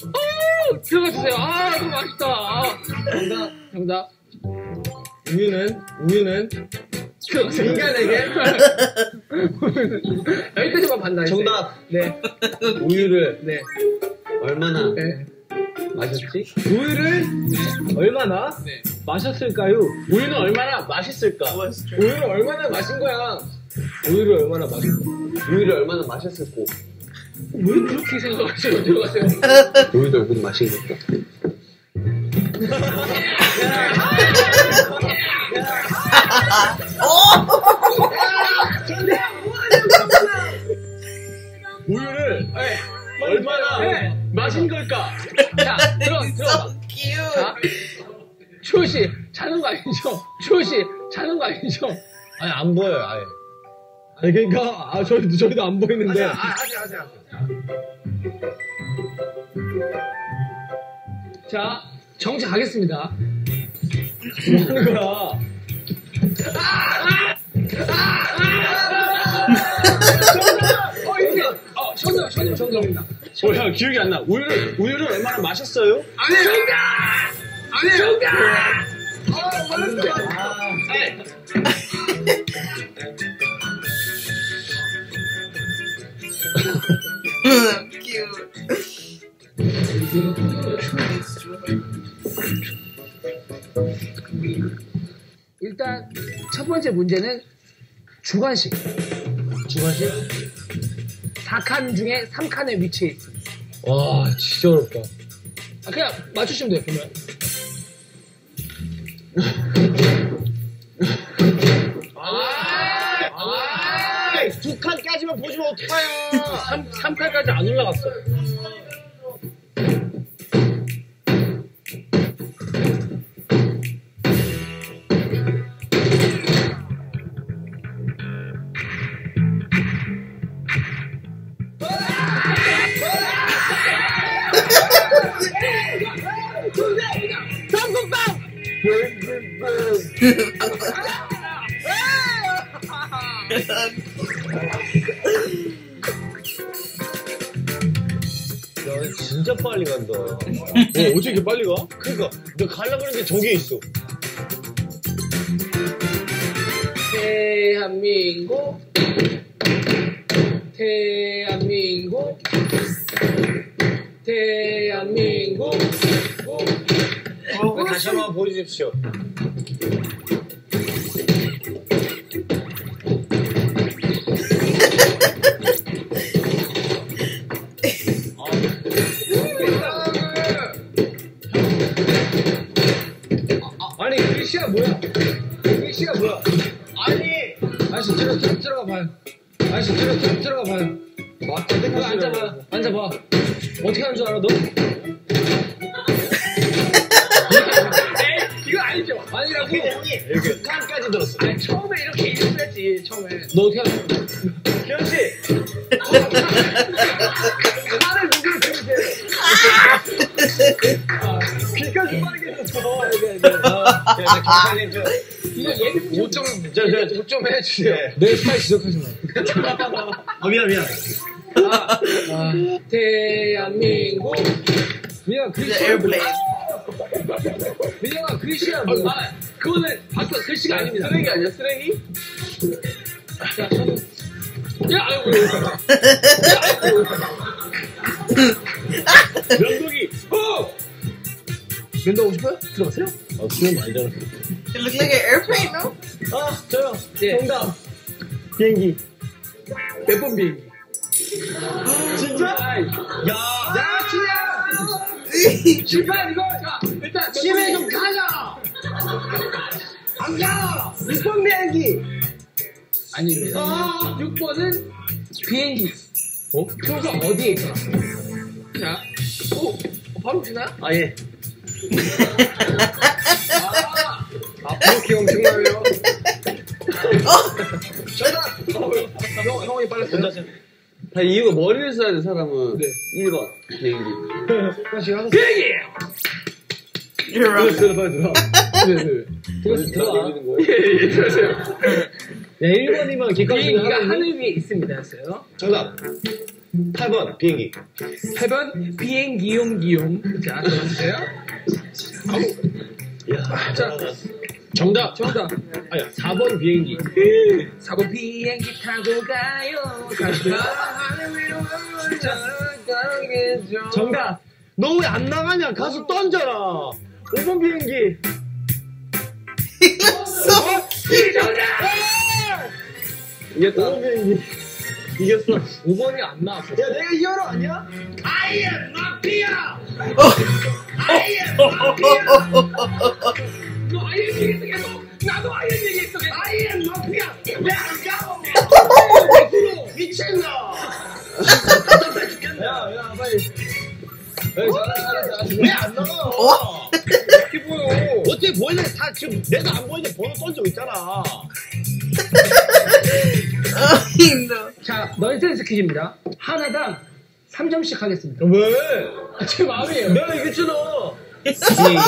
오! 들어가주세요. 아, 너무 맛있다. 아. 정답. 정답. 우유는 우유는 들어가세요. 인간에게? 여기까지만 봤나, 이제. 정답. 네. 우유를 네. 얼마나 네. 마셨지? 우유를 얼마나 네. 마셨을까요? 우유는 얼마나 맛있을까? 우유를 얼마나 마신 거야? 우유를 얼마나 거 우유를 얼마나 마셨을고 왜 그렇게 생각하세요? 들어가세요. [laughs] 우유도 얼마나 걸까? [laughs] [laughs] 우유를 얼마나 네. 마신 걸까? 자, 들어, cute. 자, 추호 씨, 자는 거 아니죠? 추호 씨, 자는 거 아니죠? 아니 안 보여요 아예. 아니 그러니까 아 저희도 저희도 안 보이는데 자, 정치 가겠습니다. 뭐 하는 거야? 어. 어, 정답, 정답, 정답입니다. 뭐야 기억이 안 나. 우유를 우유를 얼마나 마셨어요? 아니에요! 정답! 아니에요! 정답! 어, 맞았어. 네. cute. 일단, 첫 번째 문제는 주관식. 주관식? 4칸 중에 3칸에 위치해 있습니다. 와 진짜 어렵다. 아, 그냥 맞추시면 돼요, 보면. 두 칸까지만 보시면 어떡해요? 3, 3칸까지 안 올라갔어. 야, 진짜 빨리 간다. 어, 어떻게 이렇게 빨리 가? 그니까, 너 가려고 그러는데 저기 있어. 대한민국 대한민국 대한민국 어, 다시 한번 보여주십시오. 들어, 들어가 봐요 맞다, 그거 앉아봐. 앉아봐. 어떻게 하는 줄 알아 너? [laughs] 에이, 이거 아니죠? 아니라고. 이렇게. 칸까지 들었어. 아니 처음에 이렇게 이랬지 처음에. 너 어떻게 하는 거야? 기현 씨! 말을 누구를 들으세요. 귀까지 빠르게 들었어. 아, 자, 자, 경찰님, 저, 이거 예비 5점, 저, 저, 5점 해주세요. 내 스타일 지적하지 마. 아, 미안, 미안. 아, 대한민국 민영아, The 글씨가 airplane. 민영아, 글씨가 뭐야? 아, 그거는 바꿔 글씨가 아닙니다. 쓰레기 아니야, 쓰레기? 자, 저는 야, 아이고. 면도기! 어! 면도 오고 싶어요? 들어가세요. 아, 수염 많이 들었어. It looks like an airplane, no? 아, 저요. 예. 정답. 비행기. 아, 예. 아, 앞으로 기 엄청나요. 형, 형이 빨리 세다 이유가 머리를 써야 돼, 사람은. 네. 1번. 비행기. 비행기! You're wrong. 들어, 빨리 들어. 네, 네. 들어, 들어가. 예, 예, 들으세요. 야, 1번이면 비행기가 하늘 위에 있습니다. 했어요. 정답. 8번, 비행기. 8번 비행기용 기용. 자, 들어주세요. 야, 자, 정답. 정답. 아니야, 4번 비행기. 4번 비행기 타고 가요. 줘. 정답. 너 왜 안 나가냐? 가서 던져라. 5번 비행기. 이겼다. 5번 비행기. 이겼어. 5번이 안 나왔어. 야, 내가 이어로 아니야? 너 아이엠 얘기 속에서 나도 아이엠 얘기 속에 아이엠 마피아 왜안 가고 [laughs] 미친놈! 야, 야, 빨리. 왜안 나가? 어떻게 보여? 어떻게 보이냐? 다 지금 내가 안 보이는데 번호 던지고 있잖아. [laughs] Oh, no. 자 넌센스 퀴즈입니다 하나당 3점씩 하겠습니다 왜? 아, 제 마음이에요 내가 이겼잖아. 이겼어요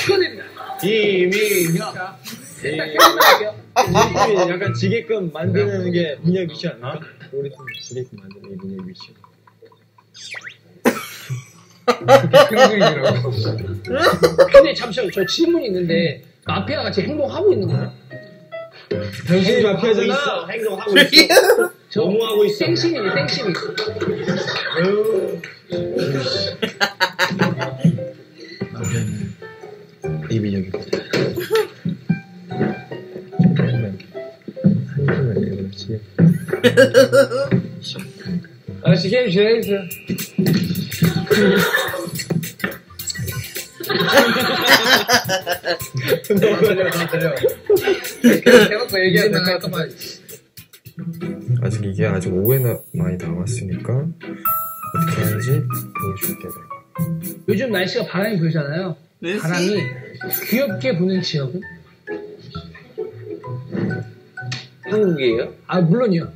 축하드립니다 이민혁. 자 게임할게요 약간 지게끔 만드는 게 민혁 미션 아닐까? 우리 팀 지게끔 만드는 게 민혁 미션. 큰그림이라고. 근데 잠시만요 저 질문이 있는데 마피아 같이 행동하고 있는 거예요? 당신이 마피아잖아. 행동하고 있어. 저 너무 하고 있어. 생심이네 생심이 이민혁입니다. 한번 한번 내려놓지. 아저씨 게임 진행해주세요. [laughs] 대놓고 얘기하면 잠깐만 아직 이게 아직 5회 많이 남았으니까 어떻게 하는지 보여줄게 내가. 요즘 날씨가 바람이 불잖아요 Lucy? 바람이 귀엽게 부는 지역은? 한국이에요? 아 물론이요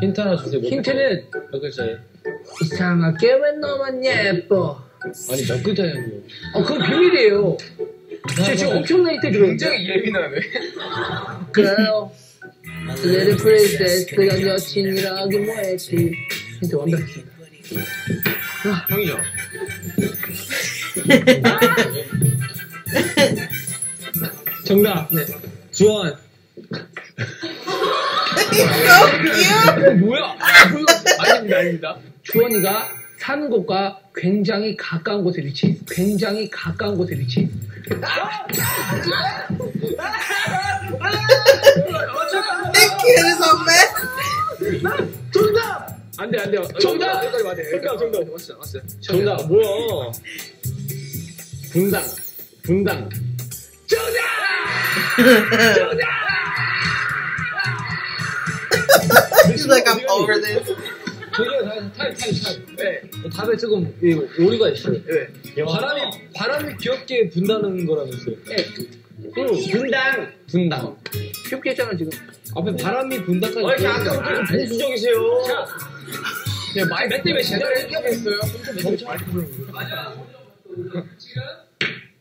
힌트 하나 주세요. 뭐 힌트는 몇 글자예요? 이상하게 왜 너만 예뻐 아니 몇 글자냐고. 아, 그건 비밀이에요. 제가 지금 엄청난 힌트 들었는데. 굉장히 예민하네. [laughs] 그래요. 레드 프레이스 그 여친이라고 뭐했지. 힌트 완벽했습니다. 형이죠. [laughs] 정답. 네. 주원. [laughs] 어, 뭐야? 아닙니다, 아닙니다. 주원이가 사는 곳과 굉장히 가까운 곳에 위치해 있습니다. 굉장히 가까운 곳에 위치해. Kid is a mess. 정답! 안 돼, 안 돼요. 정답! 여기까지 맞아. 정답, 정답. 왔어요, 왔어요. 정답 뭐야? 분당. 분당. [laughs] He's like, I'm over this. 타임, 타임, 타임. 네. 답에 조금 이, 오류가 있어요. 네. 바람이, 바람이 귀엽게 분다는 거라면서요. 네. 분당. 분당. 귀엽게 했잖아, 지금. 앞에 바람이 분다까지. 왜 이렇게 아까부터 좀 보수적이세요. 자, 네, 마이크 때문에 제대로 얘기하겠어요.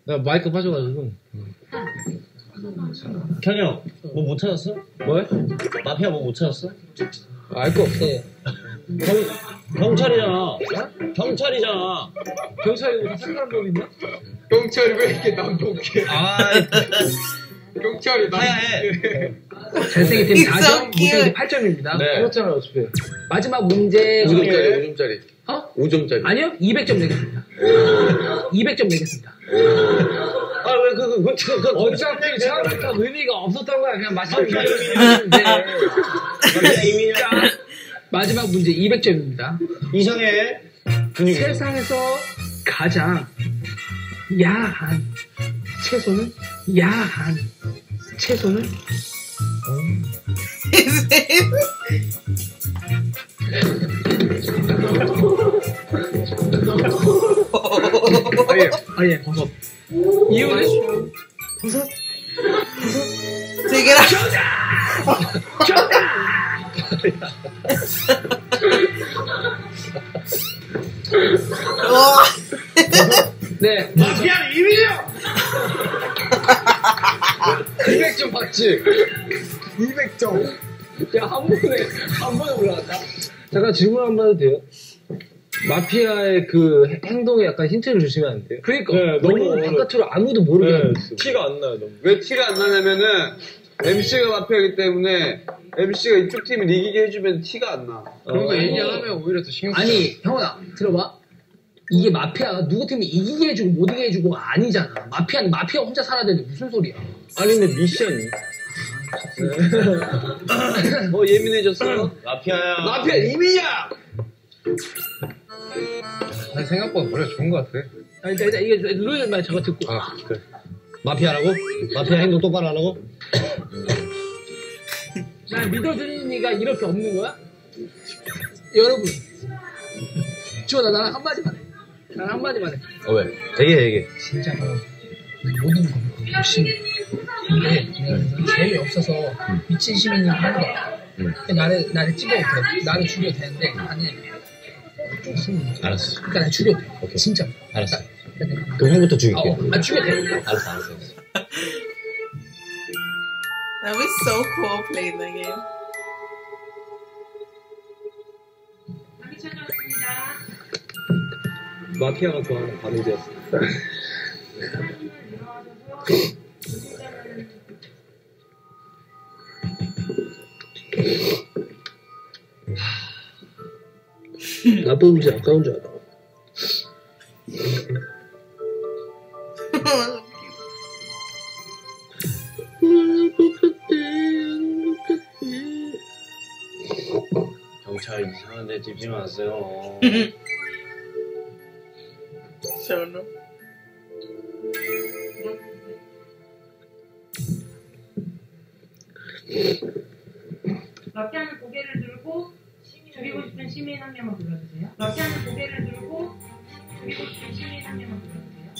나 마이크 빠져가지고. 형원, 뭐 못 찾았어? 뭐? 마피아 뭐 못 찾았어? 알 거 없어. 경, 경찰이잖아. 경찰이잖아. 경찰이 다 상관한 법 있나? 경찰이 왜 이렇게 남복해? 아, [laughs] 경찰이 남. 하야해. [laughs] 잘생긴 팀 4점, so 못생긴 팀 cute. 8점입니다. 네. 그렇잖아요, 어차피. 마지막 문제. 5점짜리, 5점짜리. 어? 5점짜리. 아니요, 200점 내겠습니다. 200점 내겠습니다. 아, 왜 그, 그, 그, 그, 그, 어차피 처음부터 의미가 없었던 거야. 그냥 마지막에 네. [laughs] 이민혁. 마지막 문제 200점입니다. 이상해. 근육이. 세상에서 가장 야한 채소는 야한 채소는 name. 아예 아예 버섯 이유는 버섯 Take it out. 와. 네 마피아 이민혁! 200점 받지? 200점. 야, 한 번에, 한 번에 올라갔다. 잠깐 질문 한 번 해도 돼요? 마피아의 그 해- 행동에 약간 힌트를 주시면 안 돼요? 그러니까 네, 너무 바깥으로 아무도 모르게 네. 티가 안 나요, 너무. 왜 티가 안 나냐면은 MC가 마피아이기 때문에 MC가 이쪽 팀을 이기게 해주면 티가 안 나. 그런 거 어. 얘기하면 오히려 더 신경 쓰여. 아니 형아 들어봐 이게 마피아가 누구 팀이 이기게 해주고 못 이기게 해주고가 아니잖아 마피아는 마피아 혼자 살아야 되는데 무슨 소리야 아니, 근데 미션이. 어, 예민해졌어? 마피아야. 마피아 이미야! 아니, 생각보다 머리가 좋은 것 같아. 아, 일단, 일단 이게 룰만 저거 듣고 아, 그래. 마피아라고? 마피아 행동 똑바로 하라고? 날 믿어주는 이가 이렇게 없는 거야? 여러분 주원아 나랑 한마디만 해 나랑 한마디만 해 어, 왜? 되게, 되게. 진짜 로 모든 거 열심히 해. 이게 그냥 재미 없어서 미친 시민이 하는 거야 응. 나를 나를 찍어도 돼 나를 죽여도 되는데 나는 거야 알았어. 그러니까 나 죽여도 돼 오케이. 진짜 알았어. 그러니까 그럼 형부터 아, 죽일게. 어, 아 죽여도 돼 알았어, 알았어. 알았어. [laughs] That was so cool playing the game. 마피아가 좋아하는 바느질이었어. [laughs] 나쁜 문제 아까운 줄 알아. 경찰 이상한데 집지 마세요. Them. 마피아는 고개를 들고 죽이고 싶은 시민 한 명만 불러주세요. 마피아는 고개를 들고 죽이고 싶은 시민 한 명만 불러주세요.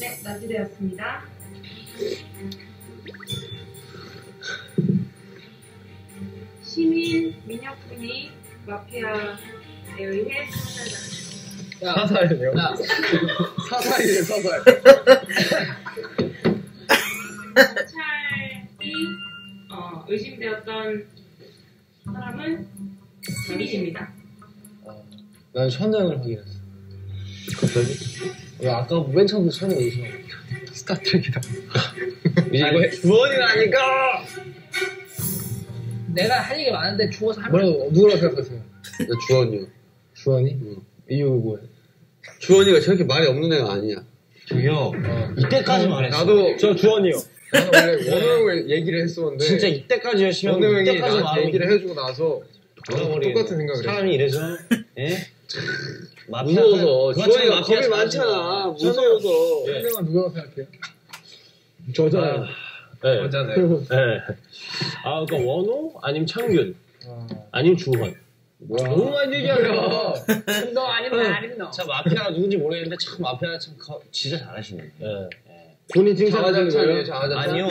네, 납치되었습니다. 시민 민혁군이 마피아에 의해 사살당했습니다. 사살이요? 야, 사살이래 사살. 경찰이 어, 의심되었던 사람은 시민입니다. 난 천장을 확인했어. 갑자기? 야, 아까 맨 처음부터 천장 의심. 스타트랙이다. 이제 이거 해. 주원이라니까. 내가 할 얘기 많은데 죽어서 할 말. 뭐라고, 누구라고 생각하세요? 나 주원이요. 주원이? 이유 뭐야? 주원이가 저렇게 말이 없는 애가 아니야. 저기요. 이때까지 말했어. 나도 저 주원이요. 나는 원래 원호 얘기를 했었는데 진짜 이때까지 열심히 원호 하고 형이 이때까지 나한테 말하고 얘기를 해주고 나서 똑같은 생각을. 사람이 이래서 예? [laughs] 마피아 무서워서. 주원이가 마피아 겁이. 많잖아. 무서워서. 예. 천장은 누구라고 생각해요? 저잖아요. 네. 저잖아요. 네. 아, 그러니까 원호 아니면 창균 아니면 주원. 뭐야. 너무 많이 얘기하냐. [laughs] 너 아니면 나 아니면 너. 참 마피아가 누군지 모르겠는데 참 마피아 참 커- 진짜 잘하시네. 네. 본인 칭찬하시는 자화자찬. 아니요.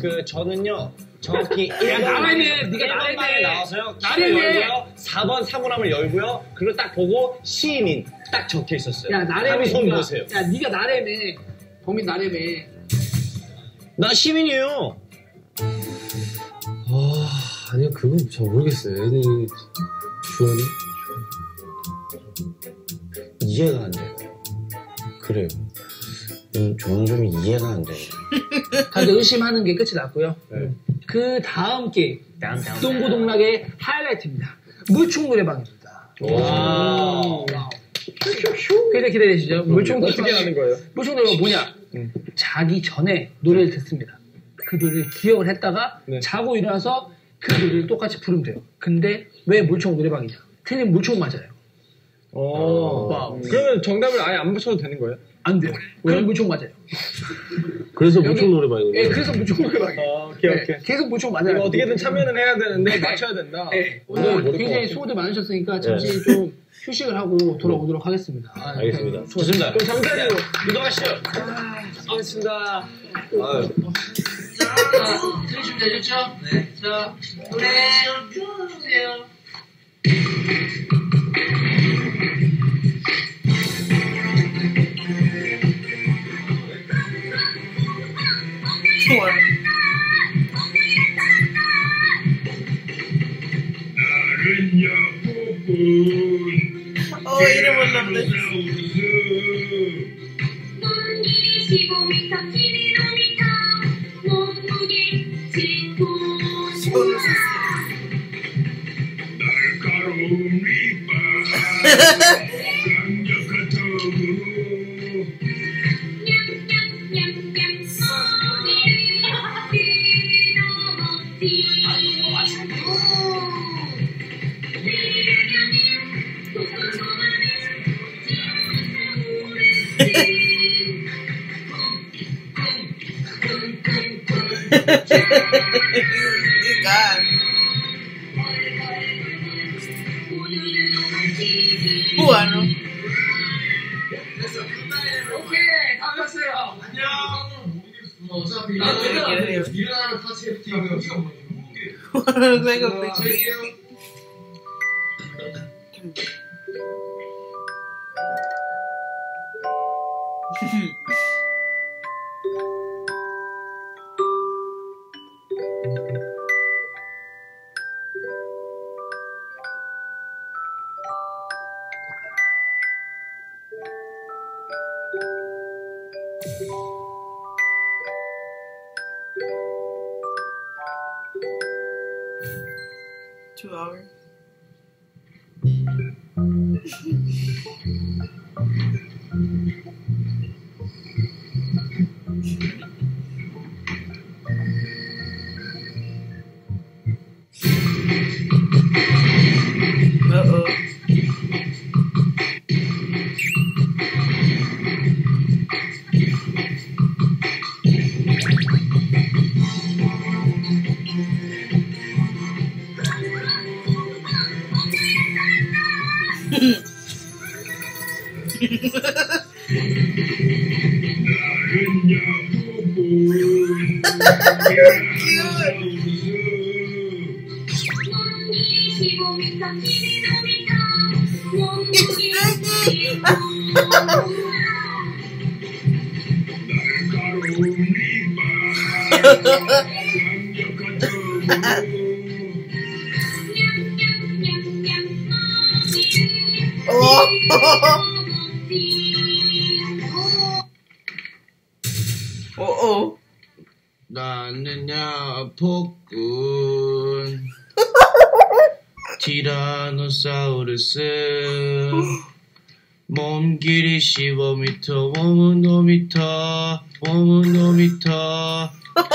그 저는요. 정확히 야, 나라네. 네가 1번 나라네. 방에 나와서요. 나라네. 키를 열고요. 4번 사물함을 열고요. 그리고 딱 보고 시인인 딱 적혀 있었어요. 야, 나래매. 다음에 손 네가- 보세요. 야, 네가 나래매. 범인 나래매. 나 시민이에요. 아, 아니요, 그건 잘 모르겠어요. 애들이 주원이? 이해가 안 돼요. 그래요. 음, 좀 이해가 안 돼요. [laughs] 다들 의심하는 게 끝이 났고요. 네. 그 다음 게임 동고동락의 하이라이트입니다. 물총 노래방입니다. Wow. 기대 기대되시죠? 물총 어떻게 하는 거예요? 물총 노래방 뭐냐? 자기 전에 노래를 듣습니다. 그 노래를 기억을 했다가 자고 일어나서 그 노래를 똑같이 부르면 돼요. 근데 왜 물총 노래방이냐? 틀린 물총 맞아요. 어. Wow. 그러면 정답을 아예 안 붙여도 되는 거예요? 안 돼요. 그럼 물총 맞아요. 그래서 물총 노래방이군요. 예, 그래서 물총 노래방이에요. 아, 오케이, 네, 오케이. 계속 물총 맞아요. 이거 어떻게든 참여는 해야 되는데 맞춰야 된다. 네, 오늘 굉장히 수고들 많으셨으니까 잠시 좀 휴식을 하고 돌아오도록 하겠습니다. 아, 알겠습니다. 네, 좋습니다. 그럼 잠깐만요. 이동하시죠. 수고하셨습니다. 아유. 자, 들으시면 되셨죠? 네. 자, 노래 주세요. 좋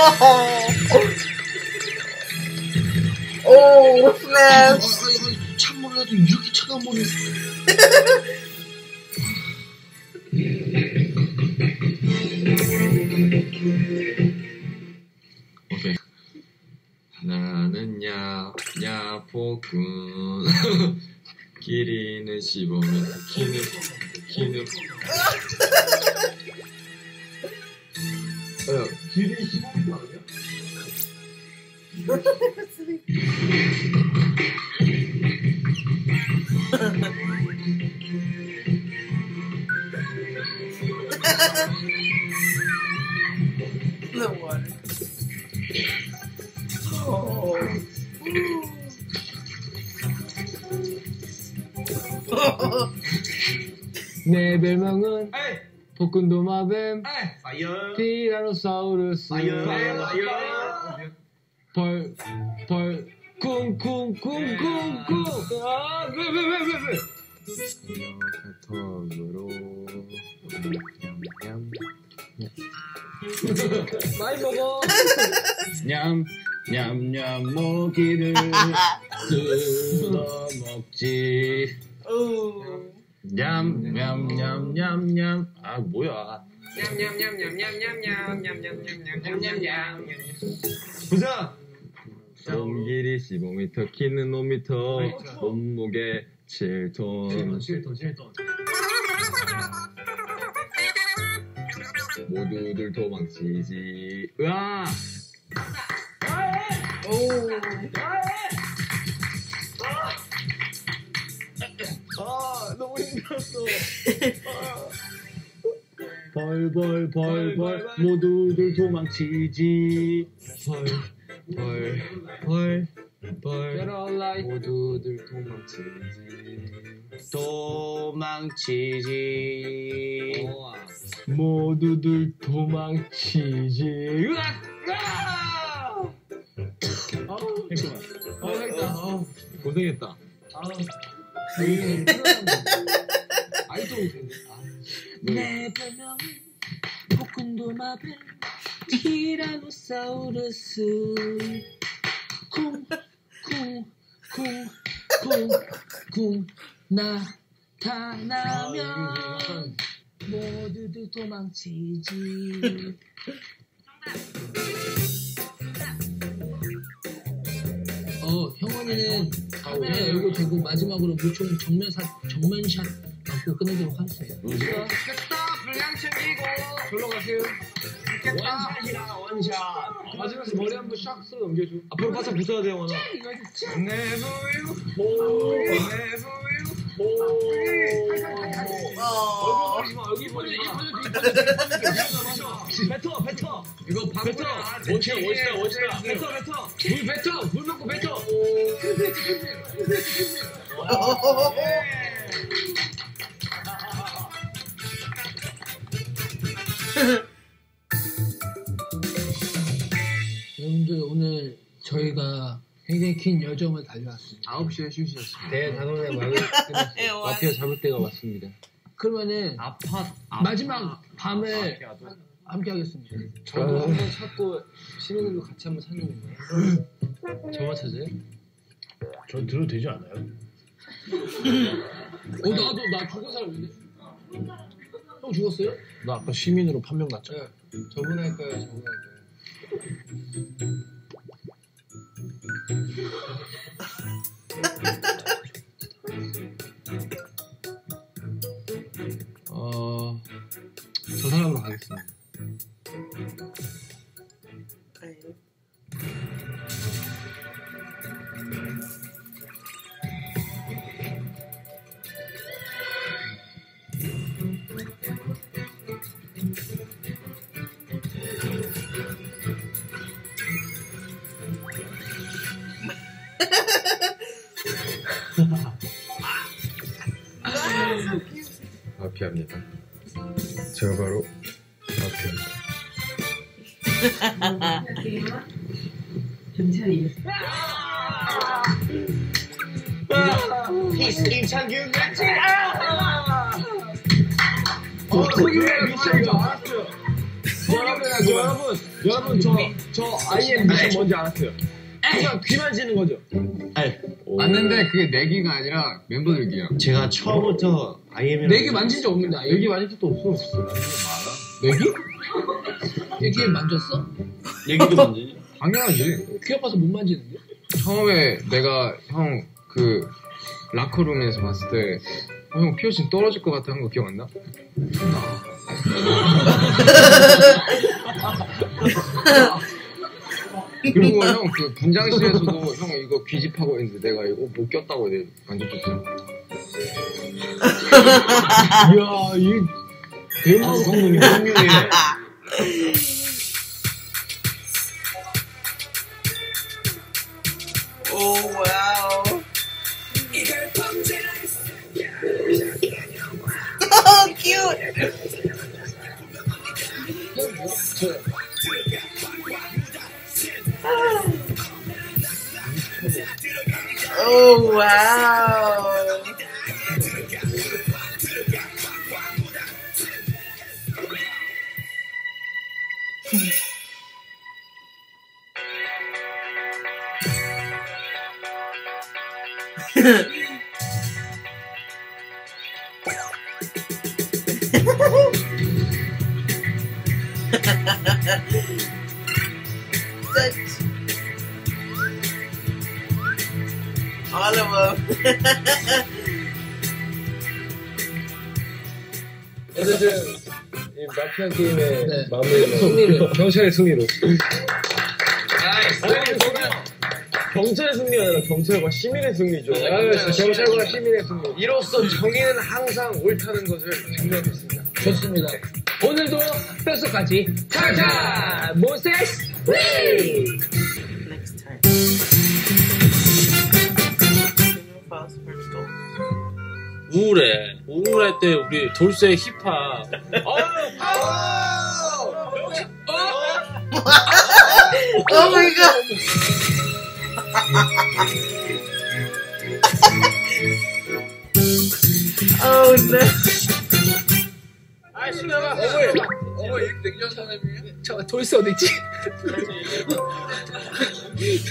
Oh! 복근도마뱀. 파이어. 티라노사우루스. 파이어. 파이어 벌, 벌, 쿵 쿵 쿵 쿵 쿵. 아, 왜, 왜, 왜, 왜, 왜? 턱으로 [laughs] 많이 먹어. 냠 냠냠 모기를 뜯어 먹지 냠냠냠냠냠 아 뭐야 보자! 몸 길이 15m, 키는 5m, 몸무게 7톤. 7톤 7톤 모두들 도망치지. 으아! 아, 너무 힘들었어. 벌벌 벌벌 모두들 도망치지 벌, 벌, 벌. Get all light 모두들 도망치지. 도망치지 모두들 도망치지 으악! 으악! 아우 했구만. 어, 했다. 어, 고생했다. 아우 아이도 못했네. 내 별명은 복근도마뱀 티라노사우루스. 쿵쿵쿵쿵쿵쿵 나타나면 모두들 도망치지 어 형원이는 카메라 열고 대고 마지막으로 무총 정면샷 정면샷 맞고 끝내도록 하겠습니다. 됐다. 분량 챙기고. 졸러 가세요. 원샷이라 원샷. 맞으면서 머리 한번 샥 쓸어 넘겨줘. 앞으로 바짝 붙어야 돼, 원아. 어. 얼굴 마 여기 보지 마 뱉어 뱉어 이거 뱉어 원샷 원샷 원샷 뱉어 뱉어 물 뱉어 물 먹고 뱉어 여러분들 오늘 저희가 굉장히 긴 여정을 달려왔습니다. 9시에 쉬시였습니다 대단원의 마을 마피아 잡을 때가 왔습니다. 그러면은 아파 마지막 밤을 함께 하겠습니다. 저도 한번 찾고 시민들도 같이 한번 찾는 거예요 저만 찾아요? 전 들어도 되지 않아요? 어 나도 나 죽은 사람인데. 형 죽었어요? 나 아까 시민으로 판명 났잖아. 저분 할까요 저분 할까요 어, 저 사람으로 가겠습니다. 마피아입니다. 제가 바로 마피아입니다. 경찰이 같이 어, 미션인 줄 알았어요. 여러분, 여러분, 여러분, 저, 저 IM 미션 뭔지 알았어요. 그냥 귀 만 지는 거죠. 맞는데 그게 내기가 아니라 멤버들기야. 제가 처음부터 IM이랑 내기 만진 적 없는데, IM. 여기 만질 적도 없어. 내기? 내기 만졌어? 얘기도 만지니? 당연하지. 귀 아파서 못 만지는데? 처음에 내가 형 그 라커룸에서 봤을 때 어, 형 피어싱 떨어질 것 같아 한 거 기억 안 나? [laughs] [laughs] 그리고 형 그 분장실에서도 형 이거 귀집하고 있는데 내가 이거 못 꼈다고 내 만져줬어. [laughs] 이야, 이 대박 성능이 훌륭해. Oh wow. Oh, cute. Oh wow. [laughs] All of them. 어쨌든 이 마피아 게임의 네. 마무리는 승리를. 경찰의 승리로. 경찰의 승리가 아니라 경찰과 시민의 승리죠. 아, 경찰과 시민의 승리. 이로써 정의는 항상 옳다는 것을 증명했습니다. 좋습니다. 오늘도 뼛속까지 차차 모세스 Next 우울해. 우울할 때 우리 돌쇠 힙합. Oh my god. oh no. 아 신나봐 어머니 어머니 냉전 사람이에요? 저 돌쇠 어디 있지?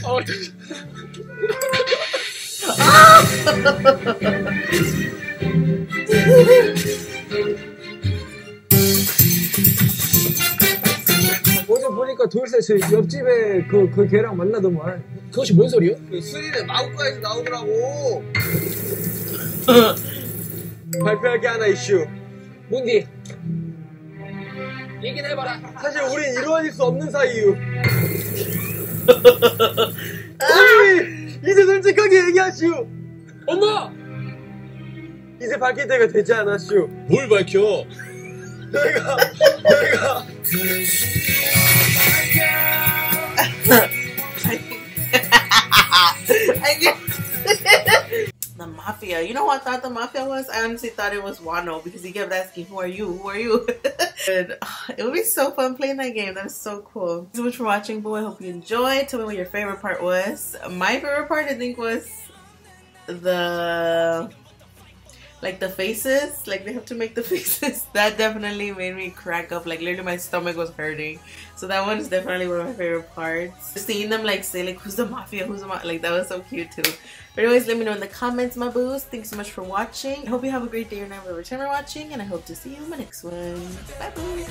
어, [laughs] 어제 보니까 돌쇠 저 옆집에 그, 그 걔랑 만나더만. 그것이 뭔 소리요? 그 수리는 마구가에서 나오더라고. [laughs] 발표할 게 하나 이슈. 뭔디? 얘기를 해봐라 사실 우린 이루어질 수 없는 사이유. [laughs] 우리 이제 솔직하게 얘기하시오. 엄마! 이제 밝힐 때가 되지 않았슈. 뭘 밝혀? 내가 내가 I get [laughs] the mafia. You know what I thought the mafia was? I honestly thought it was Wano because he kept asking, "Who are you? Who are you?" [laughs] and uh, [sighs] it would be so fun playing that game. That is so cool. Thanks so much for watching, boy. Hope you enjoyed. Tell me what your favorite part was. My favorite part, I think, was the like the faces. Like they have to make the [laughs] faces. That definitely made me crack up. Like literally, my stomach was hurting. So that one is definitely one of my favorite parts. Seeing them like say like who's the mafia, who's the mafia, like that was so cute too. But anyways, let me know in the comments, my boos. Thanks so much for watching. I hope you have a great day or night wherever time you're watching, and I hope to see you in my next one. Bye, boos.